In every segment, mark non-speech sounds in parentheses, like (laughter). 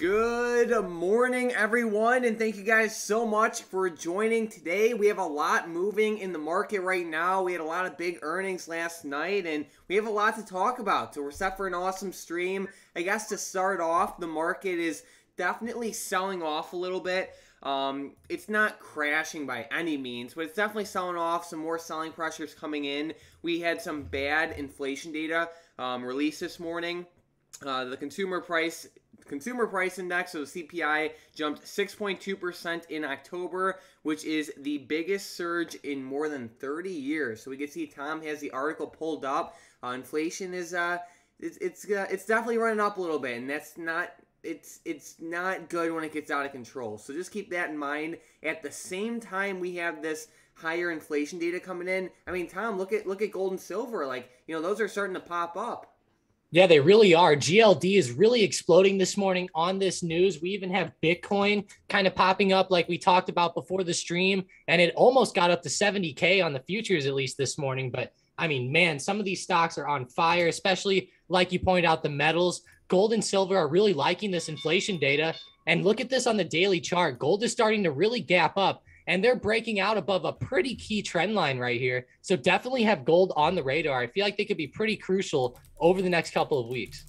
Good morning, everyone, and thank you guys so much for joining today. We have a lot moving in the market right now. We had a lot of big earnings last night, and we have a lot to talk about. So, we're set for an awesome stream. I guess to start off, the market is definitely selling off a little bit. Um, it's not crashing by any means, but it's definitely selling off. Some more selling pressures coming in. We had some bad inflation data um, released this morning. Uh, the consumer price consumer price index, so CPI, jumped 6.2% in October, which is the biggest surge in more than 30 years. So we can see Tom has the article pulled up. Uh, inflation is uh, it's it's uh, it's definitely running up a little bit, and that's not it's it's not good when it gets out of control. So just keep that in mind. At the same time, we have this higher inflation data coming in. I mean, Tom, look at look at gold and silver. Like you know, those are starting to pop up. Yeah, they really are. GLD is really exploding this morning on this news. We even have Bitcoin kind of popping up like we talked about before the stream, and it almost got up to 70K on the futures, at least this morning. But I mean, man, some of these stocks are on fire, especially like you point out, the metals. Gold and silver are really liking this inflation data. And look at this on the daily chart. Gold is starting to really gap up and they're breaking out above a pretty key trend line right here. So definitely have gold on the radar. I feel like they could be pretty crucial over the next couple of weeks.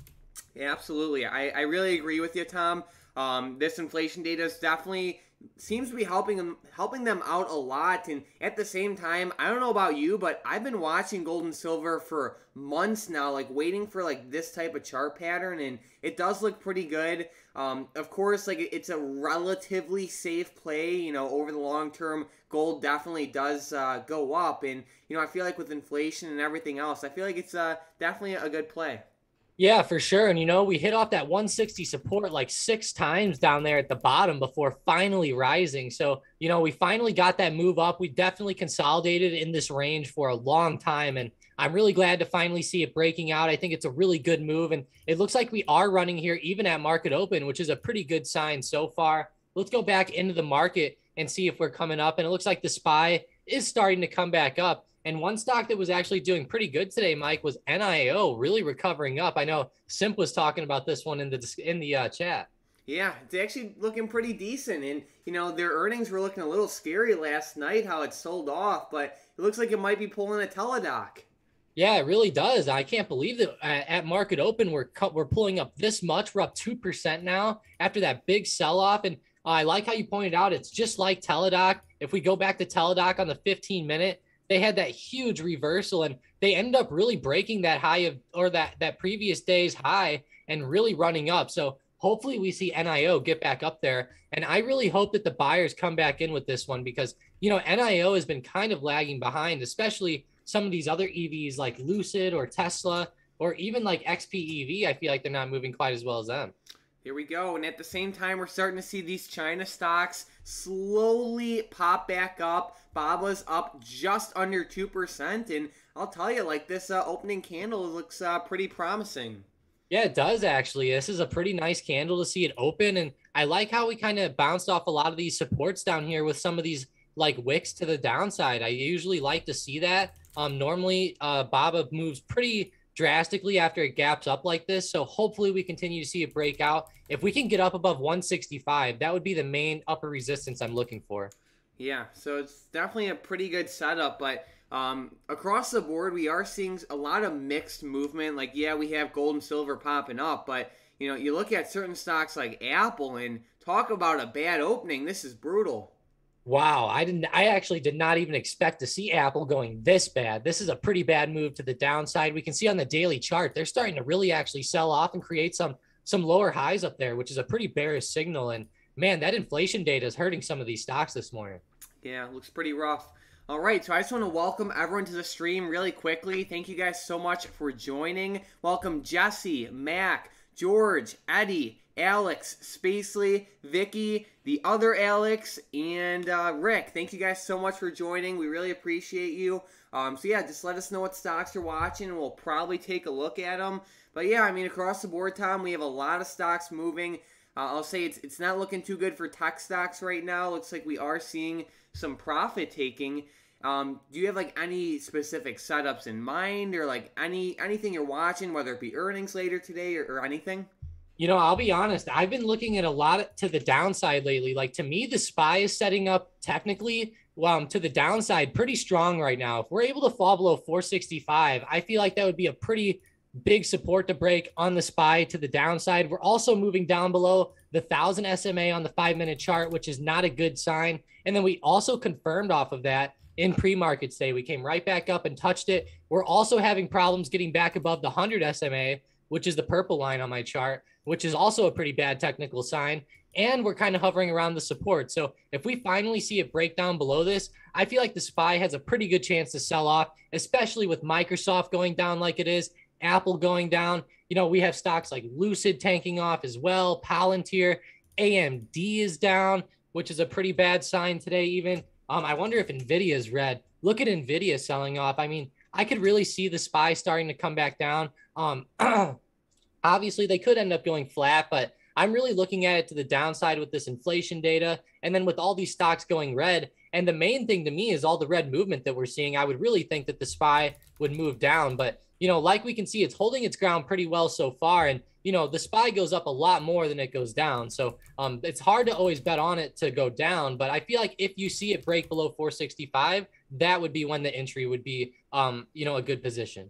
Yeah, absolutely. I, I really agree with you, Tom. Um, this inflation data is definitely seems to be helping them helping them out a lot and at the same time i don't know about you but i've been watching gold and silver for months now like waiting for like this type of chart pattern and it does look pretty good um, of course like it's a relatively safe play you know over the long term gold definitely does uh, go up and you know i feel like with inflation and everything else i feel like it's uh, definitely a good play yeah, for sure. And you know, we hit off that 160 support like six times down there at the bottom before finally rising. So, you know, we finally got that move up. We definitely consolidated in this range for a long time. And I'm really glad to finally see it breaking out. I think it's a really good move. And it looks like we are running here even at market open, which is a pretty good sign so far. Let's go back into the market and see if we're coming up. And it looks like the SPY is starting to come back up. And one stock that was actually doing pretty good today, Mike, was NIO, really recovering up. I know Simp was talking about this one in the in the uh, chat. Yeah, it's actually looking pretty decent, and you know their earnings were looking a little scary last night, how it sold off, but it looks like it might be pulling a Teladoc. Yeah, it really does. I can't believe that uh, at market open we're we're pulling up this much. We're up two percent now after that big sell off, and I like how you pointed out. It's just like Teladoc. If we go back to Teladoc on the 15 minute, they had that huge reversal and they ended up really breaking that high of or that that previous day's high and really running up. So hopefully we see NIO get back up there. And I really hope that the buyers come back in with this one because you know NIO has been kind of lagging behind, especially some of these other EVs like Lucid or Tesla or even like XPEV. I feel like they're not moving quite as well as them. Here we go. And at the same time, we're starting to see these China stocks slowly pop back up. Baba's up just under 2%. And I'll tell you, like, this uh, opening candle looks uh, pretty promising. Yeah, it does actually. This is a pretty nice candle to see it open. And I like how we kind of bounced off a lot of these supports down here with some of these like wicks to the downside. I usually like to see that. Um, normally, uh, Baba moves pretty drastically after it gaps up like this. So hopefully we continue to see it break out. If we can get up above 165, that would be the main upper resistance I'm looking for. Yeah, so it's definitely a pretty good setup, but um, across the board, we are seeing a lot of mixed movement. Like, yeah, we have gold and silver popping up, but you know, you look at certain stocks like Apple and talk about a bad opening. This is brutal. Wow, I didn't I actually did not even expect to see Apple going this bad. This is a pretty bad move to the downside. We can see on the daily chart they're starting to really actually sell off and create some some lower highs up there, which is a pretty bearish signal and man, that inflation data is hurting some of these stocks this morning. Yeah, looks pretty rough. All right, so I just want to welcome everyone to the stream really quickly. Thank you guys so much for joining. Welcome Jesse, Mac, George, Eddie, Alex, Spacely, Vicky, the other Alex, and uh, Rick. Thank you guys so much for joining. We really appreciate you. Um, so yeah, just let us know what stocks you're watching, and we'll probably take a look at them. But yeah, I mean, across the board, Tom, we have a lot of stocks moving. Uh, I'll say it's it's not looking too good for tech stocks right now. Looks like we are seeing some profit taking. Um, do you have like any specific setups in mind, or like any anything you're watching, whether it be earnings later today or, or anything? You know, I'll be honest. I've been looking at a lot to the downside lately. Like to me, the SPY is setting up technically um, to the downside pretty strong right now. If we're able to fall below 465, I feel like that would be a pretty big support to break on the SPY to the downside. We're also moving down below the 1000 SMA on the five minute chart, which is not a good sign. And then we also confirmed off of that in pre market today. We came right back up and touched it. We're also having problems getting back above the 100 SMA, which is the purple line on my chart, which is also a pretty bad technical sign. And we're kind of hovering around the support. So if we finally see it break down below this, I feel like the SPY has a pretty good chance to sell off, especially with Microsoft going down like it is Apple going down. You know, we have stocks like Lucid tanking off as well, Palantir, AMD is down, which is a pretty bad sign today, even. Um, I wonder if Nvidia is red. Look at Nvidia selling off. I mean, I could really see the SPY starting to come back down. Um, (clears throat) obviously, they could end up going flat, but I'm really looking at it to the downside with this inflation data. And then with all these stocks going red. And the main thing to me is all the red movement that we're seeing. I would really think that the SPY would move down. But you know, like we can see, it's holding its ground pretty well so far. And, you know, the SPY goes up a lot more than it goes down. So um, it's hard to always bet on it to go down. But I feel like if you see it break below 465, that would be when the entry would be, um, you know, a good position.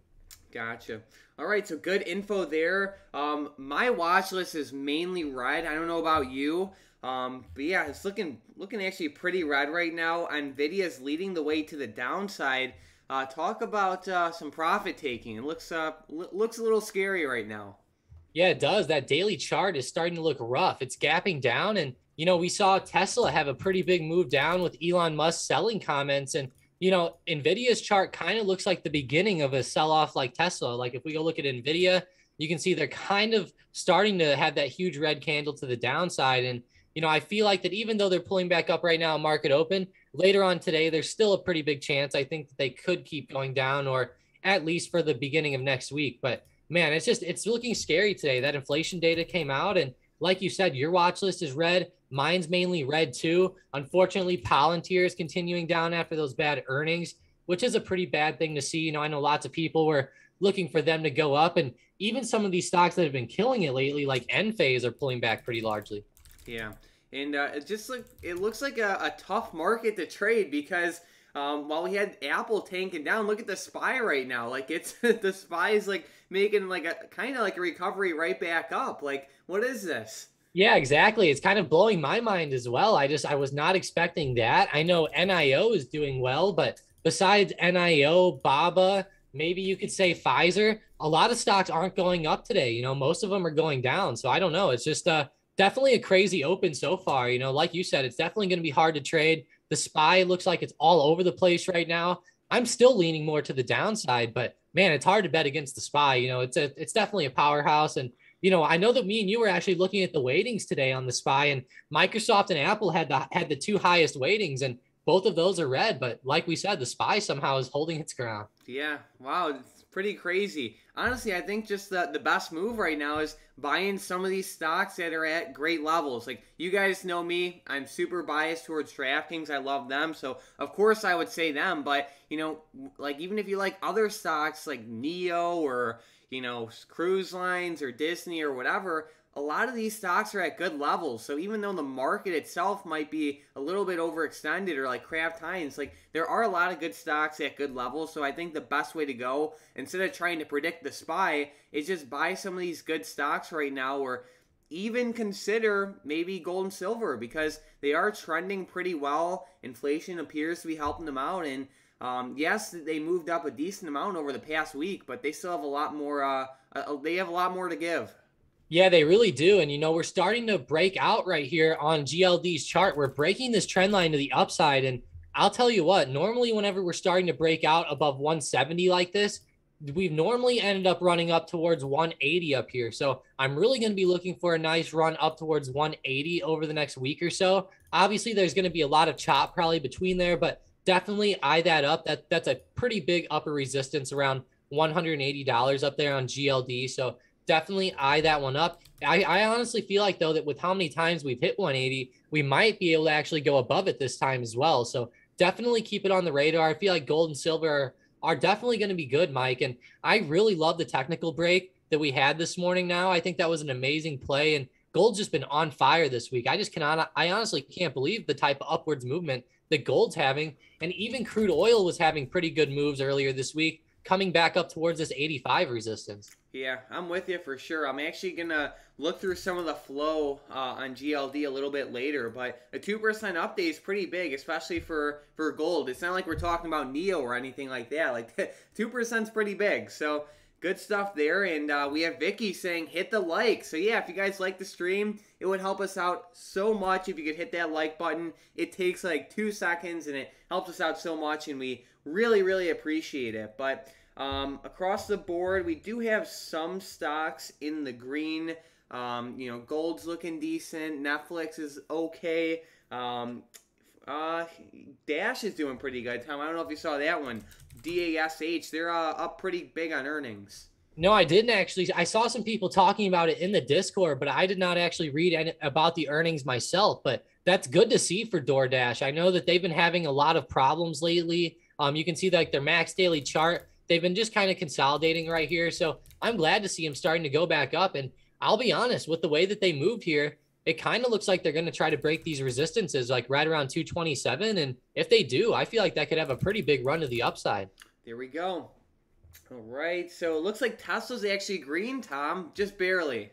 Gotcha. All right, so good info there. Um, my watch list is mainly red. I don't know about you. Um, but yeah, it's looking looking actually pretty red right now. Nvidia is leading the way to the downside. Uh, talk about uh, some profit taking. It looks uh, looks a little scary right now. Yeah, it does. That daily chart is starting to look rough. It's gapping down, and you know we saw Tesla have a pretty big move down with Elon Musk selling comments, and you know Nvidia's chart kind of looks like the beginning of a sell-off like Tesla. Like if we go look at Nvidia, you can see they're kind of starting to have that huge red candle to the downside, and you know I feel like that even though they're pulling back up right now, market open, later on today, there's still a pretty big chance. I think that they could keep going down or at least for the beginning of next week. But man, it's just it's looking scary today. That inflation data came out and like you said, your watch list is red. Mine's mainly red too. Unfortunately, Palantir is continuing down after those bad earnings, which is a pretty bad thing to see. You know, I know lots of people were looking for them to go up, and even some of these stocks that have been killing it lately, like Enphase, are pulling back pretty largely. Yeah and uh, it just look it looks like a, a tough market to trade because um, while we had Apple tanking down, look at the SPY right now. Like it's (laughs) the SPY is like making like a kind of like a recovery right back up. Like what is this? Yeah, exactly. It's kind of blowing my mind as well. I just I was not expecting that. I know NIO is doing well, but besides NIO, BABA, maybe you could say Pfizer, a lot of stocks aren't going up today. You know, most of them are going down. So I don't know. It's just uh definitely a crazy open so far. You know, like you said, it's definitely going to be hard to trade. The SPY looks like it's all over the place right now. I'm still leaning more to the downside, but man, it's hard to bet against the SPY. You know, it's a it's definitely a powerhouse. And you know, I know that me and you were actually looking at the weightings today on the SPY, and Microsoft and Apple had the had the two highest weightings, and both of those are red. But like we said, the SPY somehow is holding its ground. Yeah, wow, it's pretty crazy. Honestly, I think just the, the best move right now is buying some of these stocks that are at great levels. Like, you guys know me, I'm super biased towards DraftKings. I love them. So, of course, I would say them. But, you know, like, even if you like other stocks like NIO or, you know, cruise lines or Disney or whatever, a lot of these stocks are at good levels. So even though the market itself might be a little bit overextended or like Kraft Heinz, like there are a lot of good stocks at good levels. So I think the best way to go, instead of trying to predict the SPY, is just buy some of these good stocks right now or even consider maybe gold and silver because they are trending pretty well. Inflation appears to be helping them out. And um, yes, they moved up a decent amount over the past week, but they still have a lot more. Uh, uh, they have a lot more to give. Yeah, they really do. And, you know, we're starting to break out right here on GLD's chart. We're breaking this trend line to the upside. And I'll tell you what, normally, whenever we're starting to break out above 170 like this, we've normally ended up running up towards 180 up here. So I'm really going to be looking for a nice run up towards 180 over the next week or so. Obviously, there's going to be a lot of chop probably between there, but definitely eye that up. That that's a pretty big upper resistance around $180 up there on GLD. So definitely eye that one up. I, I honestly feel like though that with how many times we've hit 180, we might be able to actually go above it this time as well. So definitely keep it on the radar. I feel like gold and silver are, are definitely going to be good, Mike. And I really love the technical break. that we had this morning now. I think that was an amazing play. And gold's just been on fire this week. I just cannot, I honestly can't believe the type of upwards movement that gold's having. And even crude oil was having pretty good moves earlier this week, coming back up towards this 85 resistance. Yeah, I'm with you for sure. I'm actually gonna look through some of the flow uh, on GLD a little bit later, but a two percent update is pretty big, especially for for gold. It's not like we're talking about NIO or anything like that. Like (laughs) two percent is pretty big. So good stuff there. And uh, we have Vicky saying hit the like. So yeah, if you guys like the stream, it would help us out so much if you could hit that like button. It takes like two seconds and it helps us out so much, and we really really appreciate it. But um, across the board, we do have some stocks in the green. Um, you know, gold's looking decent. Netflix is okay. Um, uh, Dash is doing pretty good. Tom, I don't know if you saw that one. DASH, they're uh, up pretty big on earnings. No, I didn't actually. I saw some people talking about it in the Discord, but I did not actually read about the earnings myself. But that's good to see for DoorDash. I know that they've been having a lot of problems lately. Um, you can see like their max daily chart they've been just kind of consolidating right here. So I'm glad to see them starting to go back up. And I'll be honest, with the way that they moved here, it kind of looks like they're going to try to break these resistances like right around 227. And if they do, I feel like that could have a pretty big run to the upside. There we go. All right. So it looks like Tesla's actually green, Tom, just barely.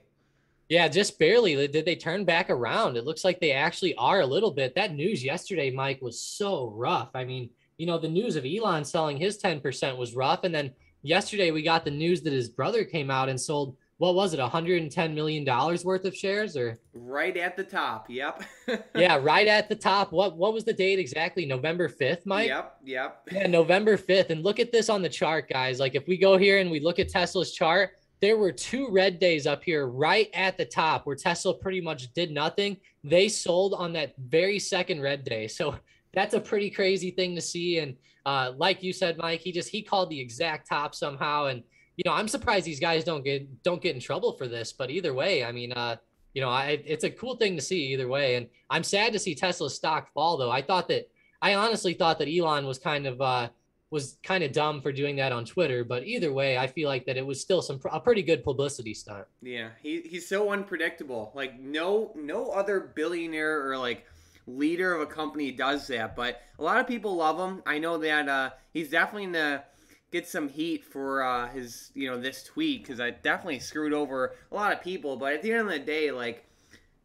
Yeah, just barely. Did they turn back around? It looks like they actually are a little bit. That news yesterday, Mike, was so rough. I mean, you know, the news of Elon selling his 10% was rough. And then yesterday we got the news that his brother came out and sold what was it 110 million dollars worth of shares or? Right at the top yep. (laughs) Yeah right at the top. What what was the date exactly? November 5th mike? Yep yep. Yeah november 5th and look at this on the chart guys. Like if we go here and we look at tesla's chart there were two red days up here right at the top where tesla pretty much did nothing. They sold on that very second red day. So (laughs) that's a pretty crazy thing to see. And uh, like you said, Mike, he just he called the exact top somehow. And you know, I'm surprised these guys don't get don't get in trouble for this. But either way, I mean, uh, you know, I, it's a cool thing to see either way. And I'm sad to see Tesla's stock fall, though. I thought that I honestly thought that Elon was kind of uh, was kind of dumb for doing that on Twitter. But either way, I feel like that it was still some a pretty good publicity stunt. Yeah, he, he's so unpredictable. Like no no other billionaire or like leader of a company does that. But a lot of people love him. I know that uh, he's definitely gonna get some heat for uh, his you know this tweet because I definitely screwed over a lot of people. But at the end of the day, like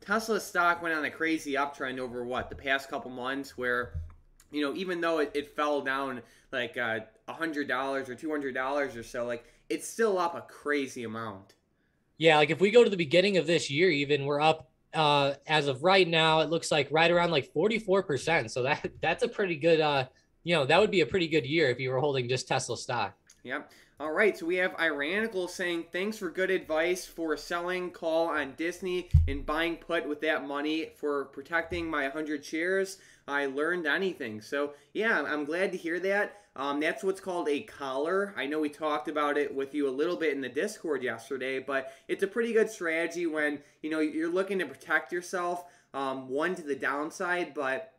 Tesla stock went on a crazy uptrend over what the past couple months, where you know even though it, it fell down like uh, a uh, hundred dollars or two hundred dollars or so, like it's still up a crazy amount. Yeah, like if we go to the beginning of this year, even we're up uh, as of right now, it looks like right around like 44%. So that (laughs) that's a pretty good, uh, you know, that would be a pretty good year if you were holding just Tesla stock. Yep. All right, so we have Iranical saying, thanks for good advice for selling call on Disney and buying put with that money for protecting my 100 shares. I learned anything. So, yeah, I'm glad to hear that. Um, that's what's called a collar. I know we talked about it with you a little bit in the Discord yesterday, but it's a pretty good strategy when you know you're looking to protect yourself. Um, one to the downside, but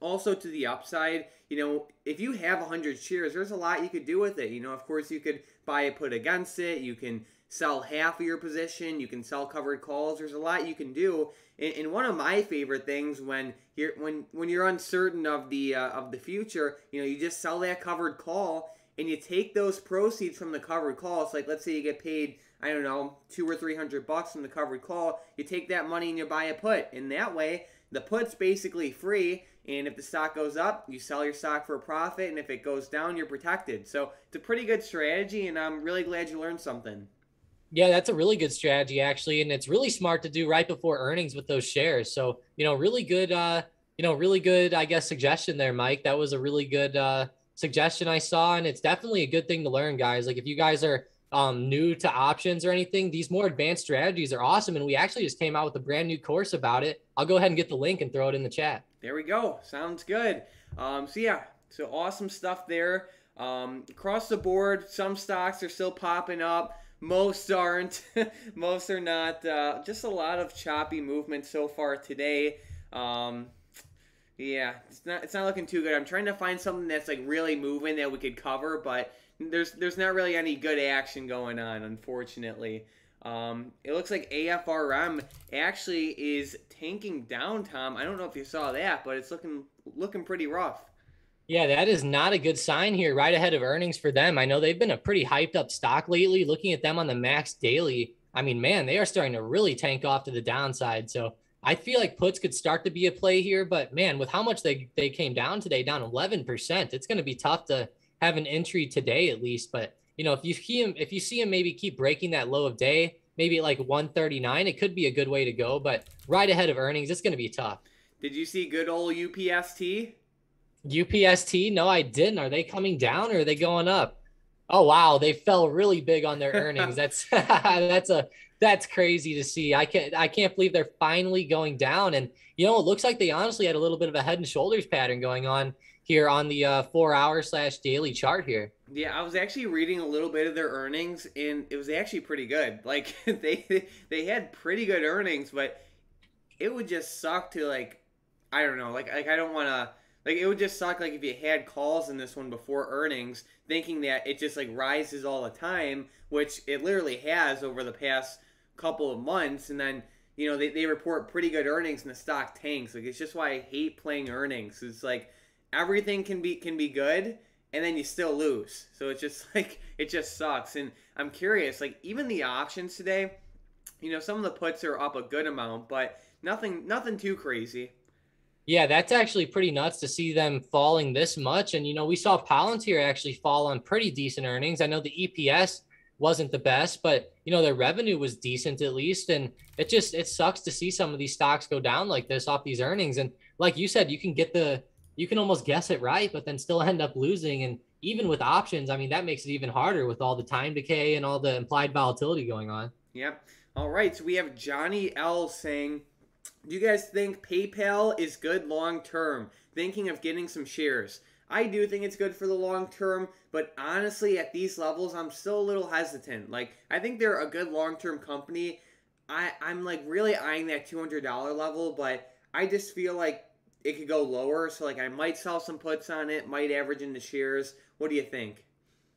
also to the upside. You know, if you have 100 shares, there's a lot you could do with it. You know, of course, you could buy a put against it. You can sell half of your position. You can sell covered calls. There's a lot you can do. And, and one of my favorite things when you're when when you're uncertain of the uh, of the future, you know, you just sell that covered call and you take those proceeds from the covered call. It's like let's say you get paid, I don't know, two or three hundred bucks from the covered call. You take that money and you buy a put. And that way, the put's basically free. And if the stock goes up, you sell your stock for a profit. And if it goes down, you're protected. So it's a pretty good strategy. And I'm really glad you learned something. Yeah, that's a really good strategy actually, and it's really smart to do right before earnings with those shares. So you know, really good, uh, you know, really good, I guess, suggestion there, Mike. That was a really good uh, suggestion I saw, and it's definitely a good thing to learn, guys. Like if you guys are um, new to options or anything, these more advanced strategies are awesome, and we actually just came out with a brand new course about it. I'll go ahead and get the link and throw it in the chat. There we go. Sounds good. Um, so yeah, so awesome stuff there. Um, across the board, some stocks are still popping up. Most aren't. (laughs) Most are not. Uh, just a lot of choppy movement so far today. Um, yeah, it's not. It's not looking too good. I'm trying to find something that's like really moving that we could cover, but there's there's not really any good action going on, unfortunately. Um, it looks like AFRM actually is tanking down, Tom. I don't know if you saw that, but it's looking looking pretty rough. Yeah, that is not a good sign here, right ahead of earnings for them. I know they've been a pretty hyped up stock lately. Looking at them on the max daily, I mean, man, they are starting to really tank off to the downside. So I feel like puts could start to be a play here, but man, with how much they, they came down today, down 11%, it's going to be tough to have an entry today at least. But you know, if you see him, if you see him maybe keep breaking that low of day, maybe like 139, it could be a good way to go. But right ahead of earnings, it's going to be tough. Did you see good old UPST? UPST? No, I didn't. Are they coming down or are they going up? Oh wow, they fell really big on their earnings. (laughs) That's (laughs) that's a that's crazy to see. I can't I can't believe they're finally going down. And you know, it looks like they honestly had a little bit of a head and shoulders pattern going on here on the uh, four hour slash daily chart here. Yeah, I was actually reading a little bit of their earnings, and it was actually pretty good. (laughs) Like they they had pretty good earnings, but it would just suck to like I don't know, like like I don't want to like it would just suck like if you had calls in this one before earnings, thinking that it just like rises all the time, which it literally has over the past couple of months, and then you know they, they report pretty good earnings and the stock tanks. Like it's just why I hate playing earnings. It's like everything can be can be good and then you still lose. So it's just (laughs) like it just sucks. And I'm curious, like even the options today, you know, some of the puts are up a good amount, but nothing nothing too crazy. Yeah, that's actually pretty nuts to see them falling this much. And you know, we saw Palantir actually fall on pretty decent earnings. I know the EPS wasn't the best, but you know, their revenue was decent at least. And it just it sucks to see some of these stocks go down like this off these earnings. And like you said, you can get the you can almost guess it right, but then still (laughs) end up losing. And even with options, I mean, that makes it even harder with all the time decay and all the implied volatility going on. Yep. All right. So we have Johnny L saying, Do you guys think PayPal is good long term? Thinking of getting some shares. I do think it's good for the long term, but honestly, at these levels, I'm still a little hesitant. Like, I think they're a good long term company. I, I'm like really eyeing that $200 level, but I just feel like it could go lower. So like I might sell some puts on it, might average into shares. What do you think?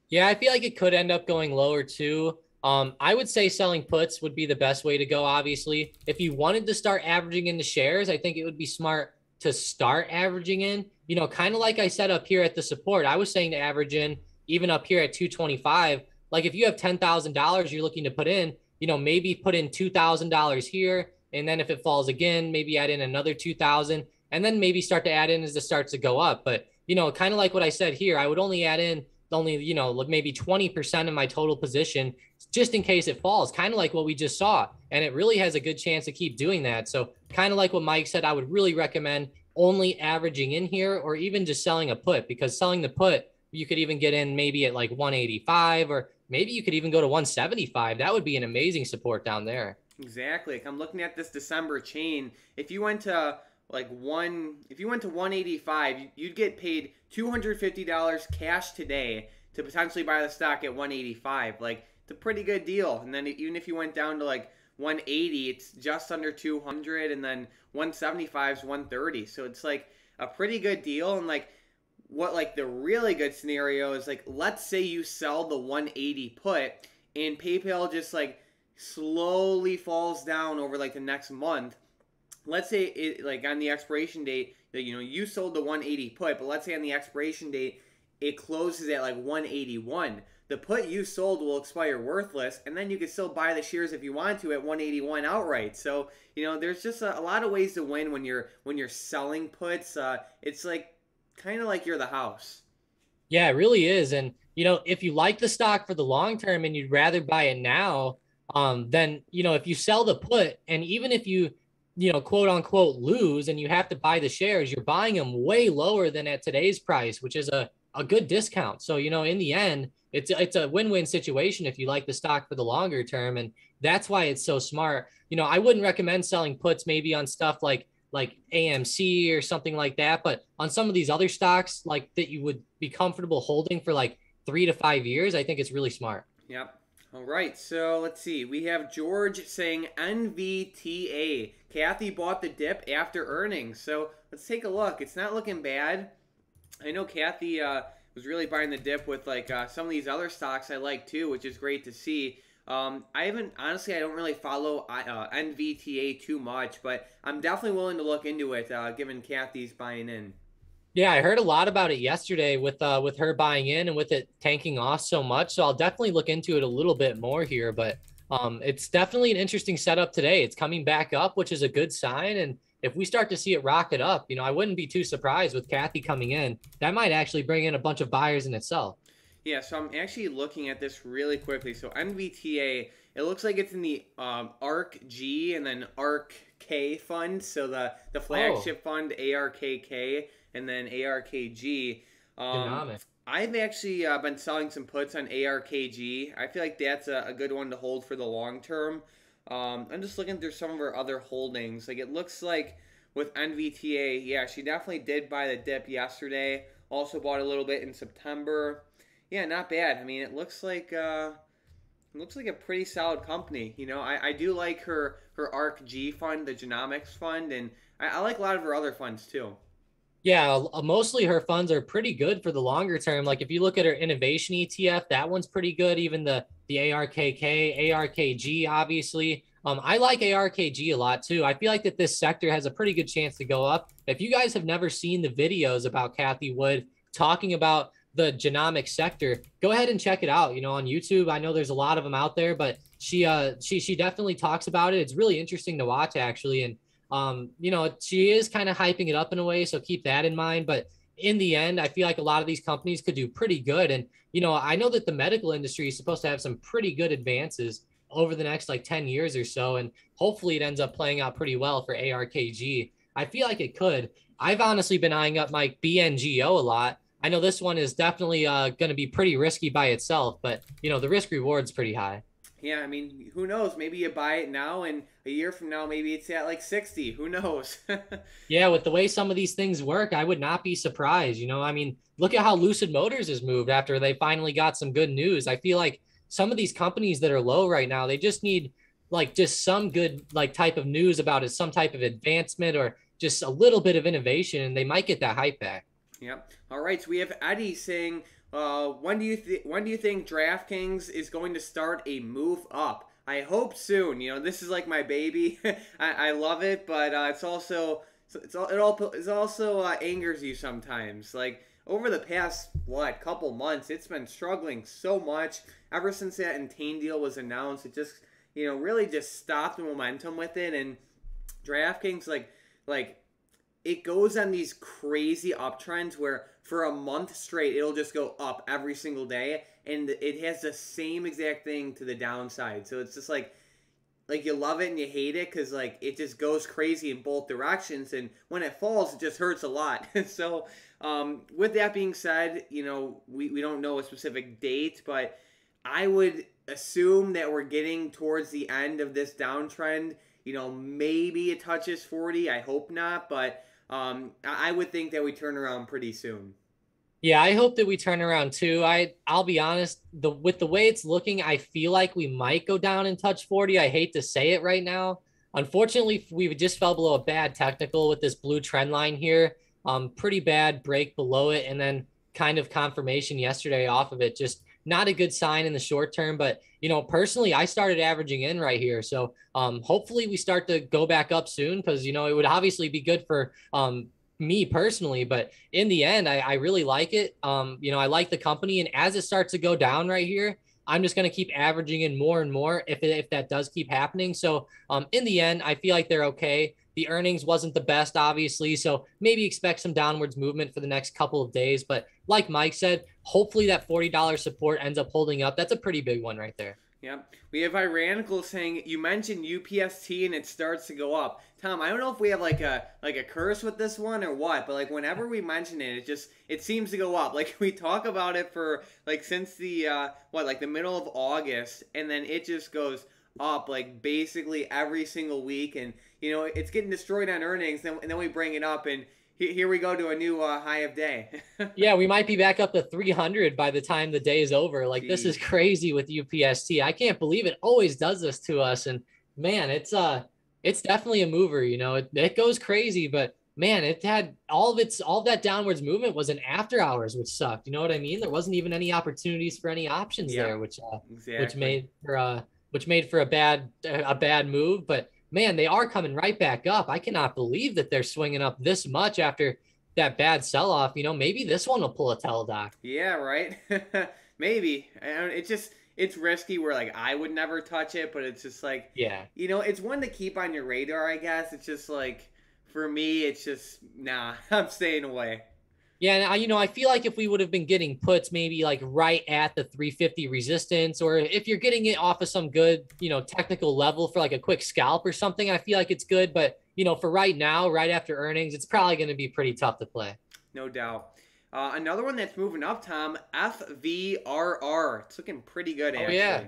Yeah, I feel like it could end up going lower too. Um, I would say selling puts would be the best way to go. Obviously, if you wanted to start averaging into shares, I think it would be smart to start averaging in. You know, kind of like I said up here at the support, I was saying to average in even up here at 225. Like if you have ten thousand dollars you're looking to put in, you know, maybe put in two thousand dollars here, and then if it falls again, maybe add in another two thousand and then maybe start to add in as it starts to go up. But you know, kind of like what I said here, I would only add in only you know maybe 20% of my total position just in case it falls kind of like what we just saw. And it really has a good chance to keep doing that. So kind of like what mike said i would really recommend only averaging in here or even just selling a put because selling the put you could even get in maybe at like 185 or maybe you could even go to 175 that would be an amazing support down there. Exactly. I'm looking at this december chain. If you went to like one if you went to 185 you'd get paid $250 cash today to potentially buy the stock at 185 like it's a pretty good deal. And then even if you went down to like 180 it's just under 200 and then 175 is 130 so it's like a pretty good deal. And like what like the really good scenario is like let's say you sell the 180 put and PayPal just like slowly falls down over like the next month let's say it like on the expiration date that you know you sold the 180 put, but let's say on the expiration date it closes at like 181. The put you sold will expire worthless, and then you can still buy the shares if you want to at 181 outright. So you know there's just a, a lot of ways to win when you're when you're selling puts. Uh, it's like kind of like you're the house. Yeah, it really is. And you know if you like the stock for the long term and you'd rather buy it now, um, then you know if you sell the put and even if you you know, quote unquote lose and you have to buy the shares, you're buying them way lower than at today's price, which is a, a good discount. So, you know, in the end, it's it's a win-win situation if you like the stock for the longer term. And that's why it's so smart. You know, I wouldn't recommend selling puts maybe on stuff like like AMC or something like that, but on some of these other stocks like that you would be comfortable holding for like three to five years, I think it's really smart. Yep. All right, so let's see. We have George saying NVTA. Cathie bought the dip after earnings. So let's take a look. It's not looking bad. I know Cathie uh, was really buying the dip with like uh, some of these other stocks I like too, which is great to see. Um, I haven't honestly. I don't really follow uh, NVTA too much, but I'm definitely willing to look into it, uh, given Cathie's buying in. Yeah, I heard a lot about it yesterday with uh, with her buying in and with it tanking off so much. So I'll definitely look into it a little bit more here. But um, it's definitely an interesting setup today. It's coming back up, which is a good sign. And if we start to see it rocket up, you know, I wouldn't be too surprised with Cathie coming in. That might actually bring in a bunch of buyers in itself. Yeah, so I'm actually looking at this really quickly. So NVTA, it looks like it's in the um, ARK G and then ARK K fund. So the the flagship oh. fund ARKK and then ARKG. Um, I've actually uh, been selling some puts on ARKG. I feel like that's a, a good one to hold for the long term. Um, I'm just looking through some of her other holdings. Like it looks like with NVTA, yeah, she definitely did buy the dip yesterday. Also bought a little bit in September. Yeah, not bad. I mean, it looks like uh, it looks like a pretty solid company. You know, I, I do like her her ARK G fund, the Genomics fund, and I, I like a lot of her other funds too. Yeah, mostly her funds are pretty good for the longer term. Like if you look at her innovation ETF, that one's pretty good. Even the the ARKK, ARKG, obviously. Um, I like ARKG a lot too. I feel like that this sector has a pretty good chance to go up. If you guys have never seen the videos about Cathie Wood talking about the genomic sector, go ahead and check it out. You know, on YouTube, I know there's a lot of them out there, but she uh she she definitely talks about it. It's really interesting to watch actually, and um, you know, she is kind of hyping it up in a way, so keep that in mind. But in the end, I feel like a lot of these companies could do pretty good. And, you know, I know that the medical industry is supposed to have some pretty good advances over the next like 10 years or so. And hopefully it ends up playing out pretty well for ARKG. I feel like it could. I've honestly been eyeing up my BNGO a lot. I know this one is definitely uh, going to be pretty risky by itself, but, you know, the risk reward's pretty high. Yeah, I mean, who knows? Maybe you buy it now, and a year from now, maybe it's at like 60. Who knows? (laughs) yeah, with the way some of these things work, I would not be surprised. You know, I mean, look at how Lucid Motors has moved after they finally got some good news. I feel like some of these companies that are low right now, they just need like just some good like type of news about it, some type of advancement or just a little bit of innovation, and they might get that hype back. Yep. All right. So we have Eddie saying uh, when do you th- when do you think DraftKings is going to start a move up? I hope soon. You know, this is like my baby. (laughs) I, I love it, but uh, it's also it's all it all it also uh, angers you sometimes. Like over the past what couple months, it's been struggling so much. Ever since that Entain deal was announced, it just you know really just stopped the momentum with it. And DraftKings like like it goes on these crazy uptrends where for a month straight it'll just go up every single day and it has the same exact thing to the downside. So it's just like like you love it and you hate it because like it just goes crazy in both directions and when it falls it just hurts a lot. (laughs) So um, with that being said you know we, we don't know a specific date but i would assume that we're getting towards the end of this downtrend. You know maybe it touches 40 i hope not but um, I would think that we turn around pretty soon. Yeah, I hope that we turn around too. I I'll be honest, the with the way it's looking, I feel like we might go down and touch 40. I hate to say it right now. Unfortunately, we just fell below a bad technical with this blue trend line here. Um, pretty bad break below it, and then kind of confirmation yesterday off of it. Just not a good sign in the short term. But you know, personally, I started averaging in right here, so um, hopefully we start to go back up soon because you know it would obviously be good for um, me personally. But in the end, I, I really like it. Um, you know, I like the company, and as it starts to go down right here. I'm just going to keep averaging in more and more if, if that does keep happening. So um, in the end, I feel like they're okay. The earnings wasn't the best, obviously. So maybe expect some downwards movement for the next couple of days. But like Mike said, hopefully that $40 support ends up holding up. That's a pretty big one right there. Yep. We have Iranical saying you mentioned UPST and it starts to go up. Tom, I don't know if we have like a like a curse with this one or what, but like whenever we mention it, it just it seems to go up. (laughs) Like we talk about it for like since the uh what like the middle of August, and then it just goes up like basically every single week, and you know it's getting destroyed on earnings. And then we bring it up, and here we go to a new uh, high of day. (laughs) yeah, we might be back up to 300 by the time the day is over. Like Jeez. this is crazy with UPST. I can't believe it always does this to us. And man, it's uh, it's definitely a mover. You know, it, it goes crazy, but man, it had all of its all of that downwards movement was in after hours, which sucked. You know what I mean? There wasn't even any opportunities for any options yeah, there, which uh, exactly. which made for uh which made for a bad a bad move. But man, they are coming right back up. I cannot believe that they're swinging up this much after that bad sell off. You know, maybe this one will pull a teladoc. Yeah, right. (laughs) maybe. It just it's risky where like I would never touch it, but it's just like yeah, you know, it's one to keep on your radar. I guess it's just like for me, it's just nah. (laughs) I'm staying away. Yeah, and you know, I feel like if we would have been getting puts maybe like right at the 350 resistance, or if you're getting it off of some good, you know, technical level for like a quick scalp or something, I feel like it's good. But you know, for right now, right after earnings, it's probably going to be pretty tough to play. No doubt. Uh, another one that's moving up, Tom, FVRR. It's looking pretty good, actually. Oh, yeah.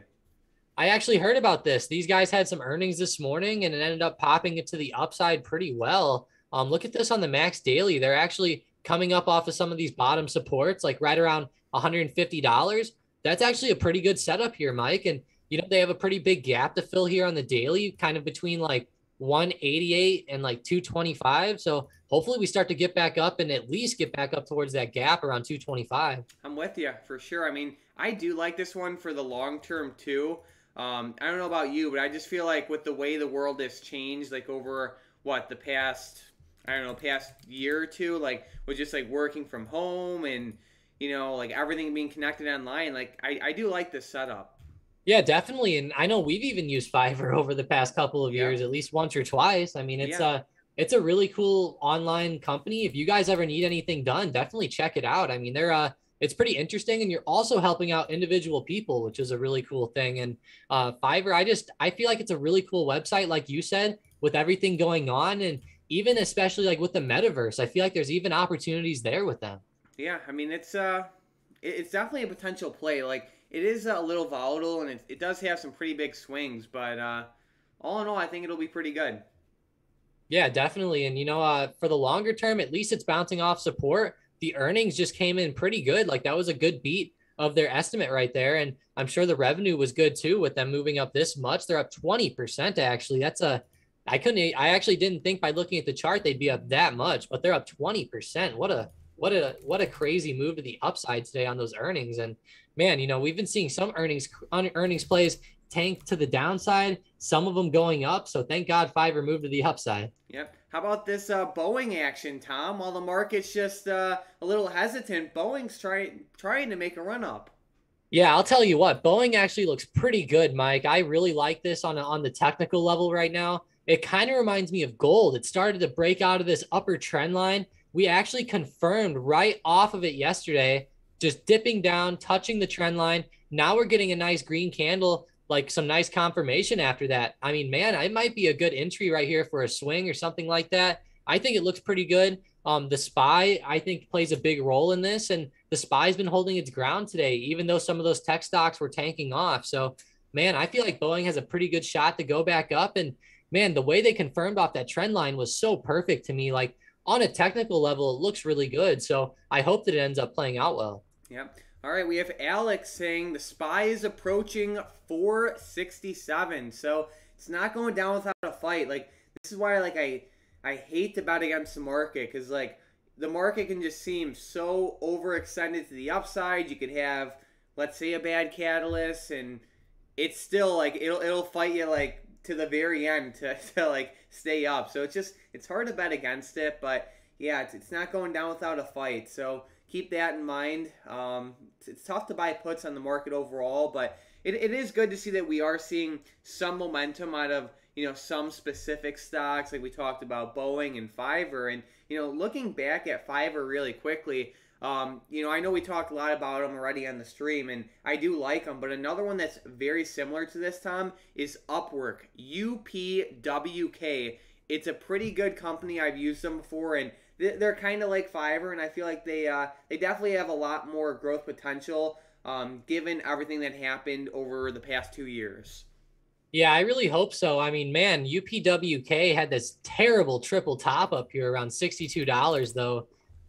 I actually heard about this. These guys had some earnings this morning and it ended up popping it to the upside pretty well. Um, look at this on the max daily. They're actually coming up off of some of these bottom supports, like right around $150. That's actually a pretty good setup here, Mike. And, you know, they have a pretty big gap to fill here on the daily, kind of between like 188 and like 225. So hopefully we start to get back up and at least get back up towards that gap around 225. I'm with you for sure. I mean, I do like this one for the long term too. Um, I don't know about you, but I just feel like with the way the world has changed, like over what the past, I don't know, past year or two, like with just like working from home and you know, like everything being connected online, like I, I do like this setup. Yeah, definitely. And I know we've even used Fiverr (laughs) over the past couple of years, yeah. at least once or twice. I mean, it's yeah. a it's a really cool online company. If you guys ever need anything done, definitely check it out. I mean, they're uh it's pretty interesting and you're also helping out individual people which is a really cool thing and uh, fiverr i just i feel like it's a really cool website like you said with everything going on and even especially like with the metaverse i feel like there's even opportunities there with them yeah i mean it's uh it's definitely a potential play like it is a little volatile and it, it does have some pretty big swings but uh all in all i think it'll be pretty good yeah definitely and you know uh for the longer term at least it's bouncing off support the earnings just came in pretty good. Like that was a good beat of their estimate right there. And I'm sure the revenue was good too with them moving up this much. They're up 20% actually. That's a, I couldn't, I actually didn't think by looking at the chart they'd be up that much, but they're up 20%. What a, what a, what a crazy move to the upside today on those earnings. And man, you know, we've been seeing some earnings, on earnings plays tank to the downside, some of them going up. So thank God Fiverr moved to the upside. Yep. How about this uh, Boeing action, Tom? While the market's just uh, a little hesitant, Boeing's trying trying to make a run up. Yeah, I'll tell you what, Boeing actually looks pretty good, Mike. I really like this on on the technical level right now. It kind of reminds me of gold. It started to break out of this upper trend line. We actually confirmed right off of it yesterday, just dipping down, touching the trend line. Now we're getting a nice green candle like some nice confirmation after that. I mean, man, it might be a good entry right here for a swing or something like that. I think it looks pretty good. Um, the spy, I think, plays a big role in this, and the spy's been holding its ground today, even though some of those tech stocks were tanking off. So, man, I feel like Boeing has a pretty good shot to go back up. And man, the way they confirmed off that trend line was so perfect to me. Like on a technical level, it looks really good. So I hope that it ends up playing out well. Yep. All right, we have Alex saying the spy is approaching 467. So it's not going down without a fight. Like this is why like I I hate to bet against the market because like the market can just seem so overextended to the upside. You could have let's say a bad catalyst and it's still like it'll it'll fight you like to the very end to, (laughs) to like stay up. So it's just it's hard to bet against it, but yeah, it's, it's not going down without a fight. So keep that in mind. Um, it's, it's, tough to buy puts on the market overall, but it, it is good to see that we are seeing some momentum out of you know some specific stocks, like we talked about Boeing and Fiverr, and you know looking back at Fiverr really quickly. Um, you know, I know we talked a lot about them already on the stream, and I do like them. But another one that's very similar to this, Tom, is Upwork. UPWK. It's a pretty good company. I've used them before, and they're kind of like Fiverr, and I feel like they uh, they definitely have a lot more growth potential um, given everything that happened over the past two years. Yeah, I really hope so. I mean, man, UPWK had this terrible triple top up here around $62 though.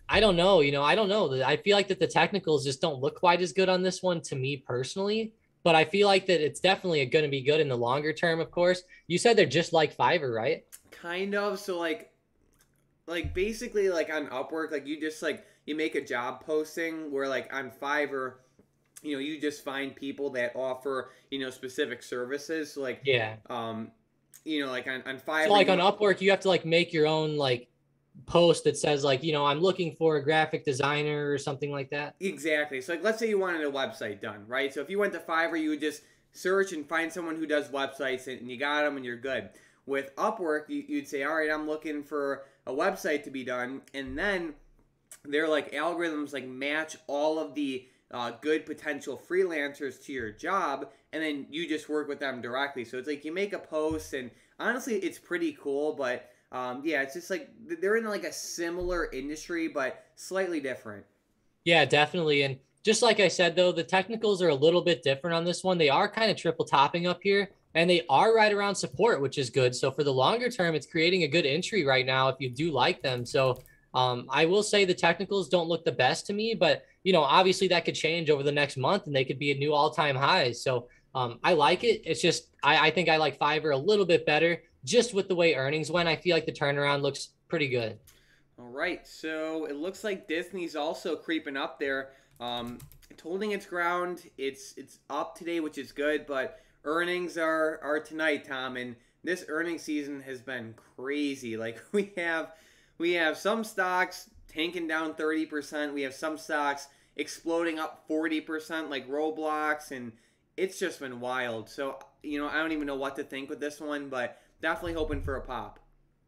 I don't know, you know, I don't know. I feel like that the technicals just don't look quite as good on this one to me personally, but I feel like that it's definitely going to be good in the longer term, of course. You said they're just like Fiverr, right? Kind of. So like like basically like on Upwork, like you just like you make a job posting where like on Fiverr, you know, you just find people that offer you know specific services. So like yeah, um, you know, like on on Fiverr, so like on Upwork, you have to like make your own like post that says like you know I'm looking for a graphic designer or something like that. Exactly. So, like, let's say you wanted a website done, right? So, if you went to Fiverr, you would just search and find someone who does websites, and you got them, and you're good. With Upwork, you, you'd say, all right, I'm looking for a website to be done, and then they're like algorithms like match all of the uh, good potential freelancers to your job, and then you just work with them directly. So it's like you make a post, and honestly, it's pretty cool. But um, yeah, it's just like they're in like a similar industry, but slightly different. Yeah, definitely. And just like I said, though, the technicals are a little bit different on this one. They are kind of triple topping up here, and they are right around support, which is good. So for the longer term, it's creating a good entry right now if you do like them. So um, I will say the technicals don't look the best to me, but you know, obviously that could change over the next month, and they could be a new all-time highs. So um, I like it. It's just I, I think I like Fiverr a little bit better, just with the way earnings went. I feel like the turnaround looks pretty good. All right, so it looks like Disney's also creeping up there. Um, it's holding its ground. It's it's up today, which is good, but earnings are are tonight, Tom. And this earnings season has been crazy. (laughs) Like we have we have some stocks tanking down thirty percent. We have some stocks exploding up forty percent, like Roblox, and it's just been wild. So you know, I don't even know what to think with this one, but definitely hoping for a pop.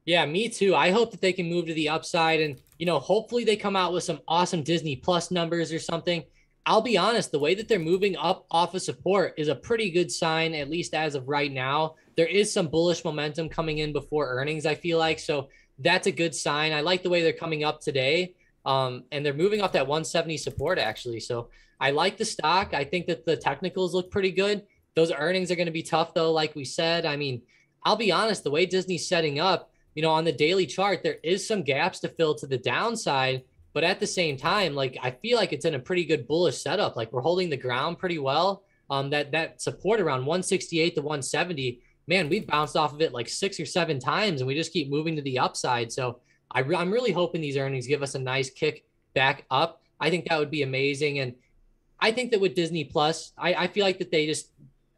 Yeah, me too. I hope that they can move to the upside and, you know, hopefully they come out with some awesome Disney Plus numbers or something. I'll be honest, the way that they're moving up off of support is a pretty good sign, at least as of right now. There is some bullish momentum coming in before earnings, I feel like. So that's a good sign. I like the way they're coming up today. Um, and they're moving off that 170 support, actually. So I like the stock. I think that the technicals look pretty good. Those earnings are going to be tough, though, like we said. I mean, I'll be honest, the way Disney's setting up, you know, on the daily chart, there is some gaps to fill to the downside. But at the same time, like I feel like it's in a pretty good bullish setup. Like we're holding the ground pretty well. Um, that that support around 168 to 170, man, we've bounced off of it like six or seven times, and we just keep moving to the upside. So I re- I'm really hoping these earnings give us a nice kick back up. I think that would be amazing, and I think that with Disney Plus, I, I feel like that they just,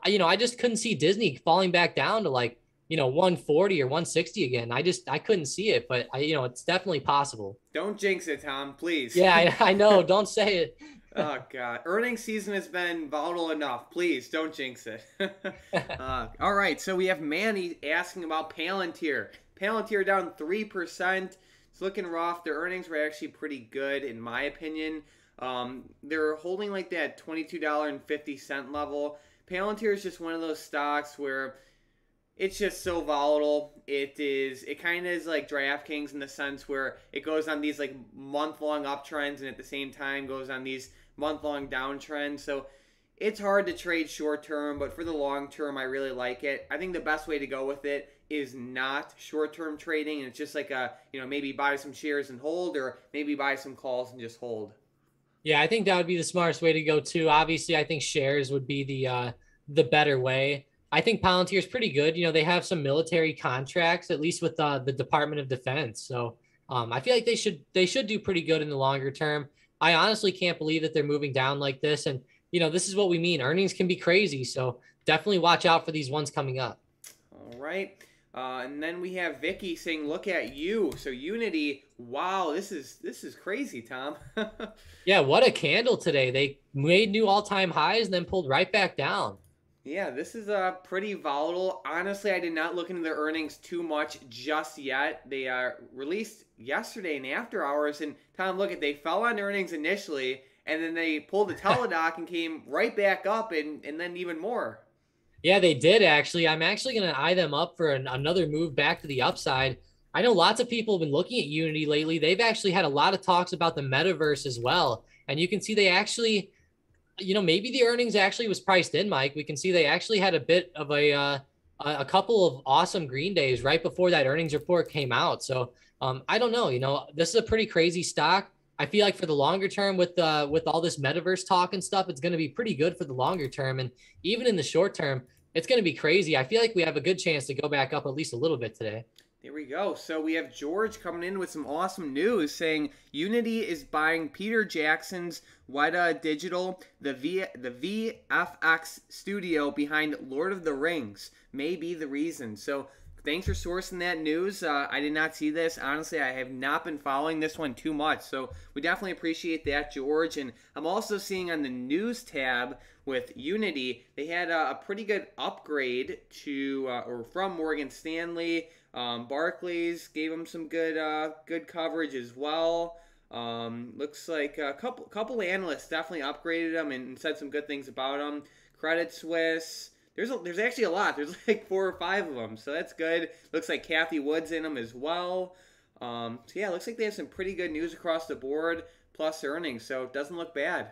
you know, I just couldn't see Disney falling back down to like you know 140 or 160 again i just i couldn't see it but i you know it's definitely possible Don't jinx it, Tom, please. yeah i, I know (laughs) don't say it oh God, earnings season has been volatile enough. Please don't jinx it. (laughs) uh, all right, so we have Manny asking about Palantir. Palantir down three percent. It's looking rough. Their earnings were actually pretty good, in my opinion. Um, they're holding like that twenty-two dollar and fifty cent level. Palantir is just one of those stocks where it's just so volatile. It is. It kind of is like DraftKings in the sense where it goes on these like month-long uptrends and at the same time goes on these month-long downtrends. So it's hard to trade short term, but for the long term, I really like it. I think the best way to go with it is not short-term trading, and it's just like a you know maybe buy some shares and hold, or maybe buy some calls and just hold. yeah i think that would be the smartest way to go too obviously i think shares would be the uh the better way i think palantir is pretty good. You know they have some military contracts at least with uh, the department of defense. So um, i feel like they should they should do pretty good in the longer term. I honestly can't believe that they're moving down like this. And you know this is what we mean. Earnings can be crazy. So definitely watch out for these ones coming up. All right. Uh, and then we have Vicky saying, "Look at you." So Unity, wow, this is this is crazy, Tom. (laughs) yeah what a candle today. They made new all-time highs and then pulled right back down yeah, this is uh, pretty volatile. Honestly, I did not look into their earnings too much just yet. They uh, released yesterday in after hours, and Tom, look at they fell on earnings initially, and then they pulled the (laughs) Teladoc and came right back up, and and then even more. Yeah, they did actually. I'm actually going to eye them up for an, another move back to the upside. I know lots of people have been looking at Unity lately. They've actually had a lot of talks about the metaverse as well. And you can see they actually, you know, maybe the earnings actually was priced in, Mike. We can see they actually had a bit of a, uh, a couple of awesome green days right before that earnings report came out. So um, I don't know. You know, this is a pretty crazy stock. I feel like for the longer term, with uh, with all this metaverse talk and stuff, it's going to be pretty good for the longer term. And even in the short term, it's going to be crazy. I feel like we have a good chance to go back up at least a little bit today. There we go. So we have George coming in with some awesome news saying Unity is buying Peter Jackson's Weta Digital, the v, the VFX studio behind Lord of the Rings. May be the reason. So thanks for sourcing that news. Uh, I did not see this. Honestly, I have not been following this one too much. So we definitely appreciate that, George. And I'm also seeing on the news tab with Unity, they had a, a pretty good upgrade to uh, or from Morgan Stanley. Um, Barclays gave him some good uh, good coverage as well. Um, looks like a couple couple analysts definitely upgraded him and said some good things about him. Credit Suisse. There's a, there's actually a lot. (laughs) There's like four or five of them, so that's good. Looks like Cathie Wood's in them as well. Um, so yeah, looks like they have some pretty good news across the board, plus earnings. So it doesn't look bad.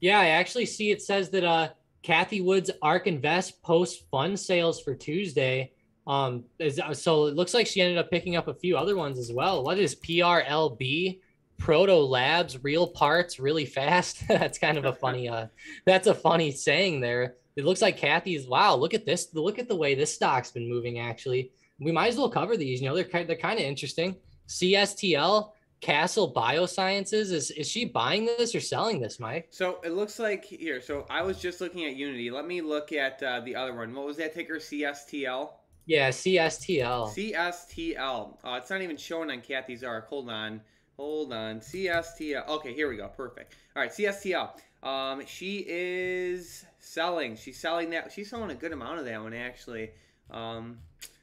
Yeah, I actually see it says that uh, Cathie Wood's ARK Invest post fund sales for Tuesday. Um, is, so it looks like she ended up picking up a few other ones as well. What is PRLB? Proto Labs, real parts, really fast. (laughs) that's kind of a funny. Uh, that's a funny saying there. It looks like Cathie's. Wow, look at this. Look at the way this stock's been moving. Actually, we might as well cover these. You know, they're kind they're kind of interesting. CSTL Castle Biosciences is is she buying this or selling this, Mike? So it looks like here. So I was just looking at Unity. Let me look at uh, the other one. What was that ticker? CSTL. Yeah, CSTL. CSTL. Uh, it's not even showing on Cathie's ARK. Hold on. Hold on. CSTL. Okay, here we go. Perfect. All right, CSTL. Um, she is selling. She's selling that. She's selling a good amount of that one actually. Um,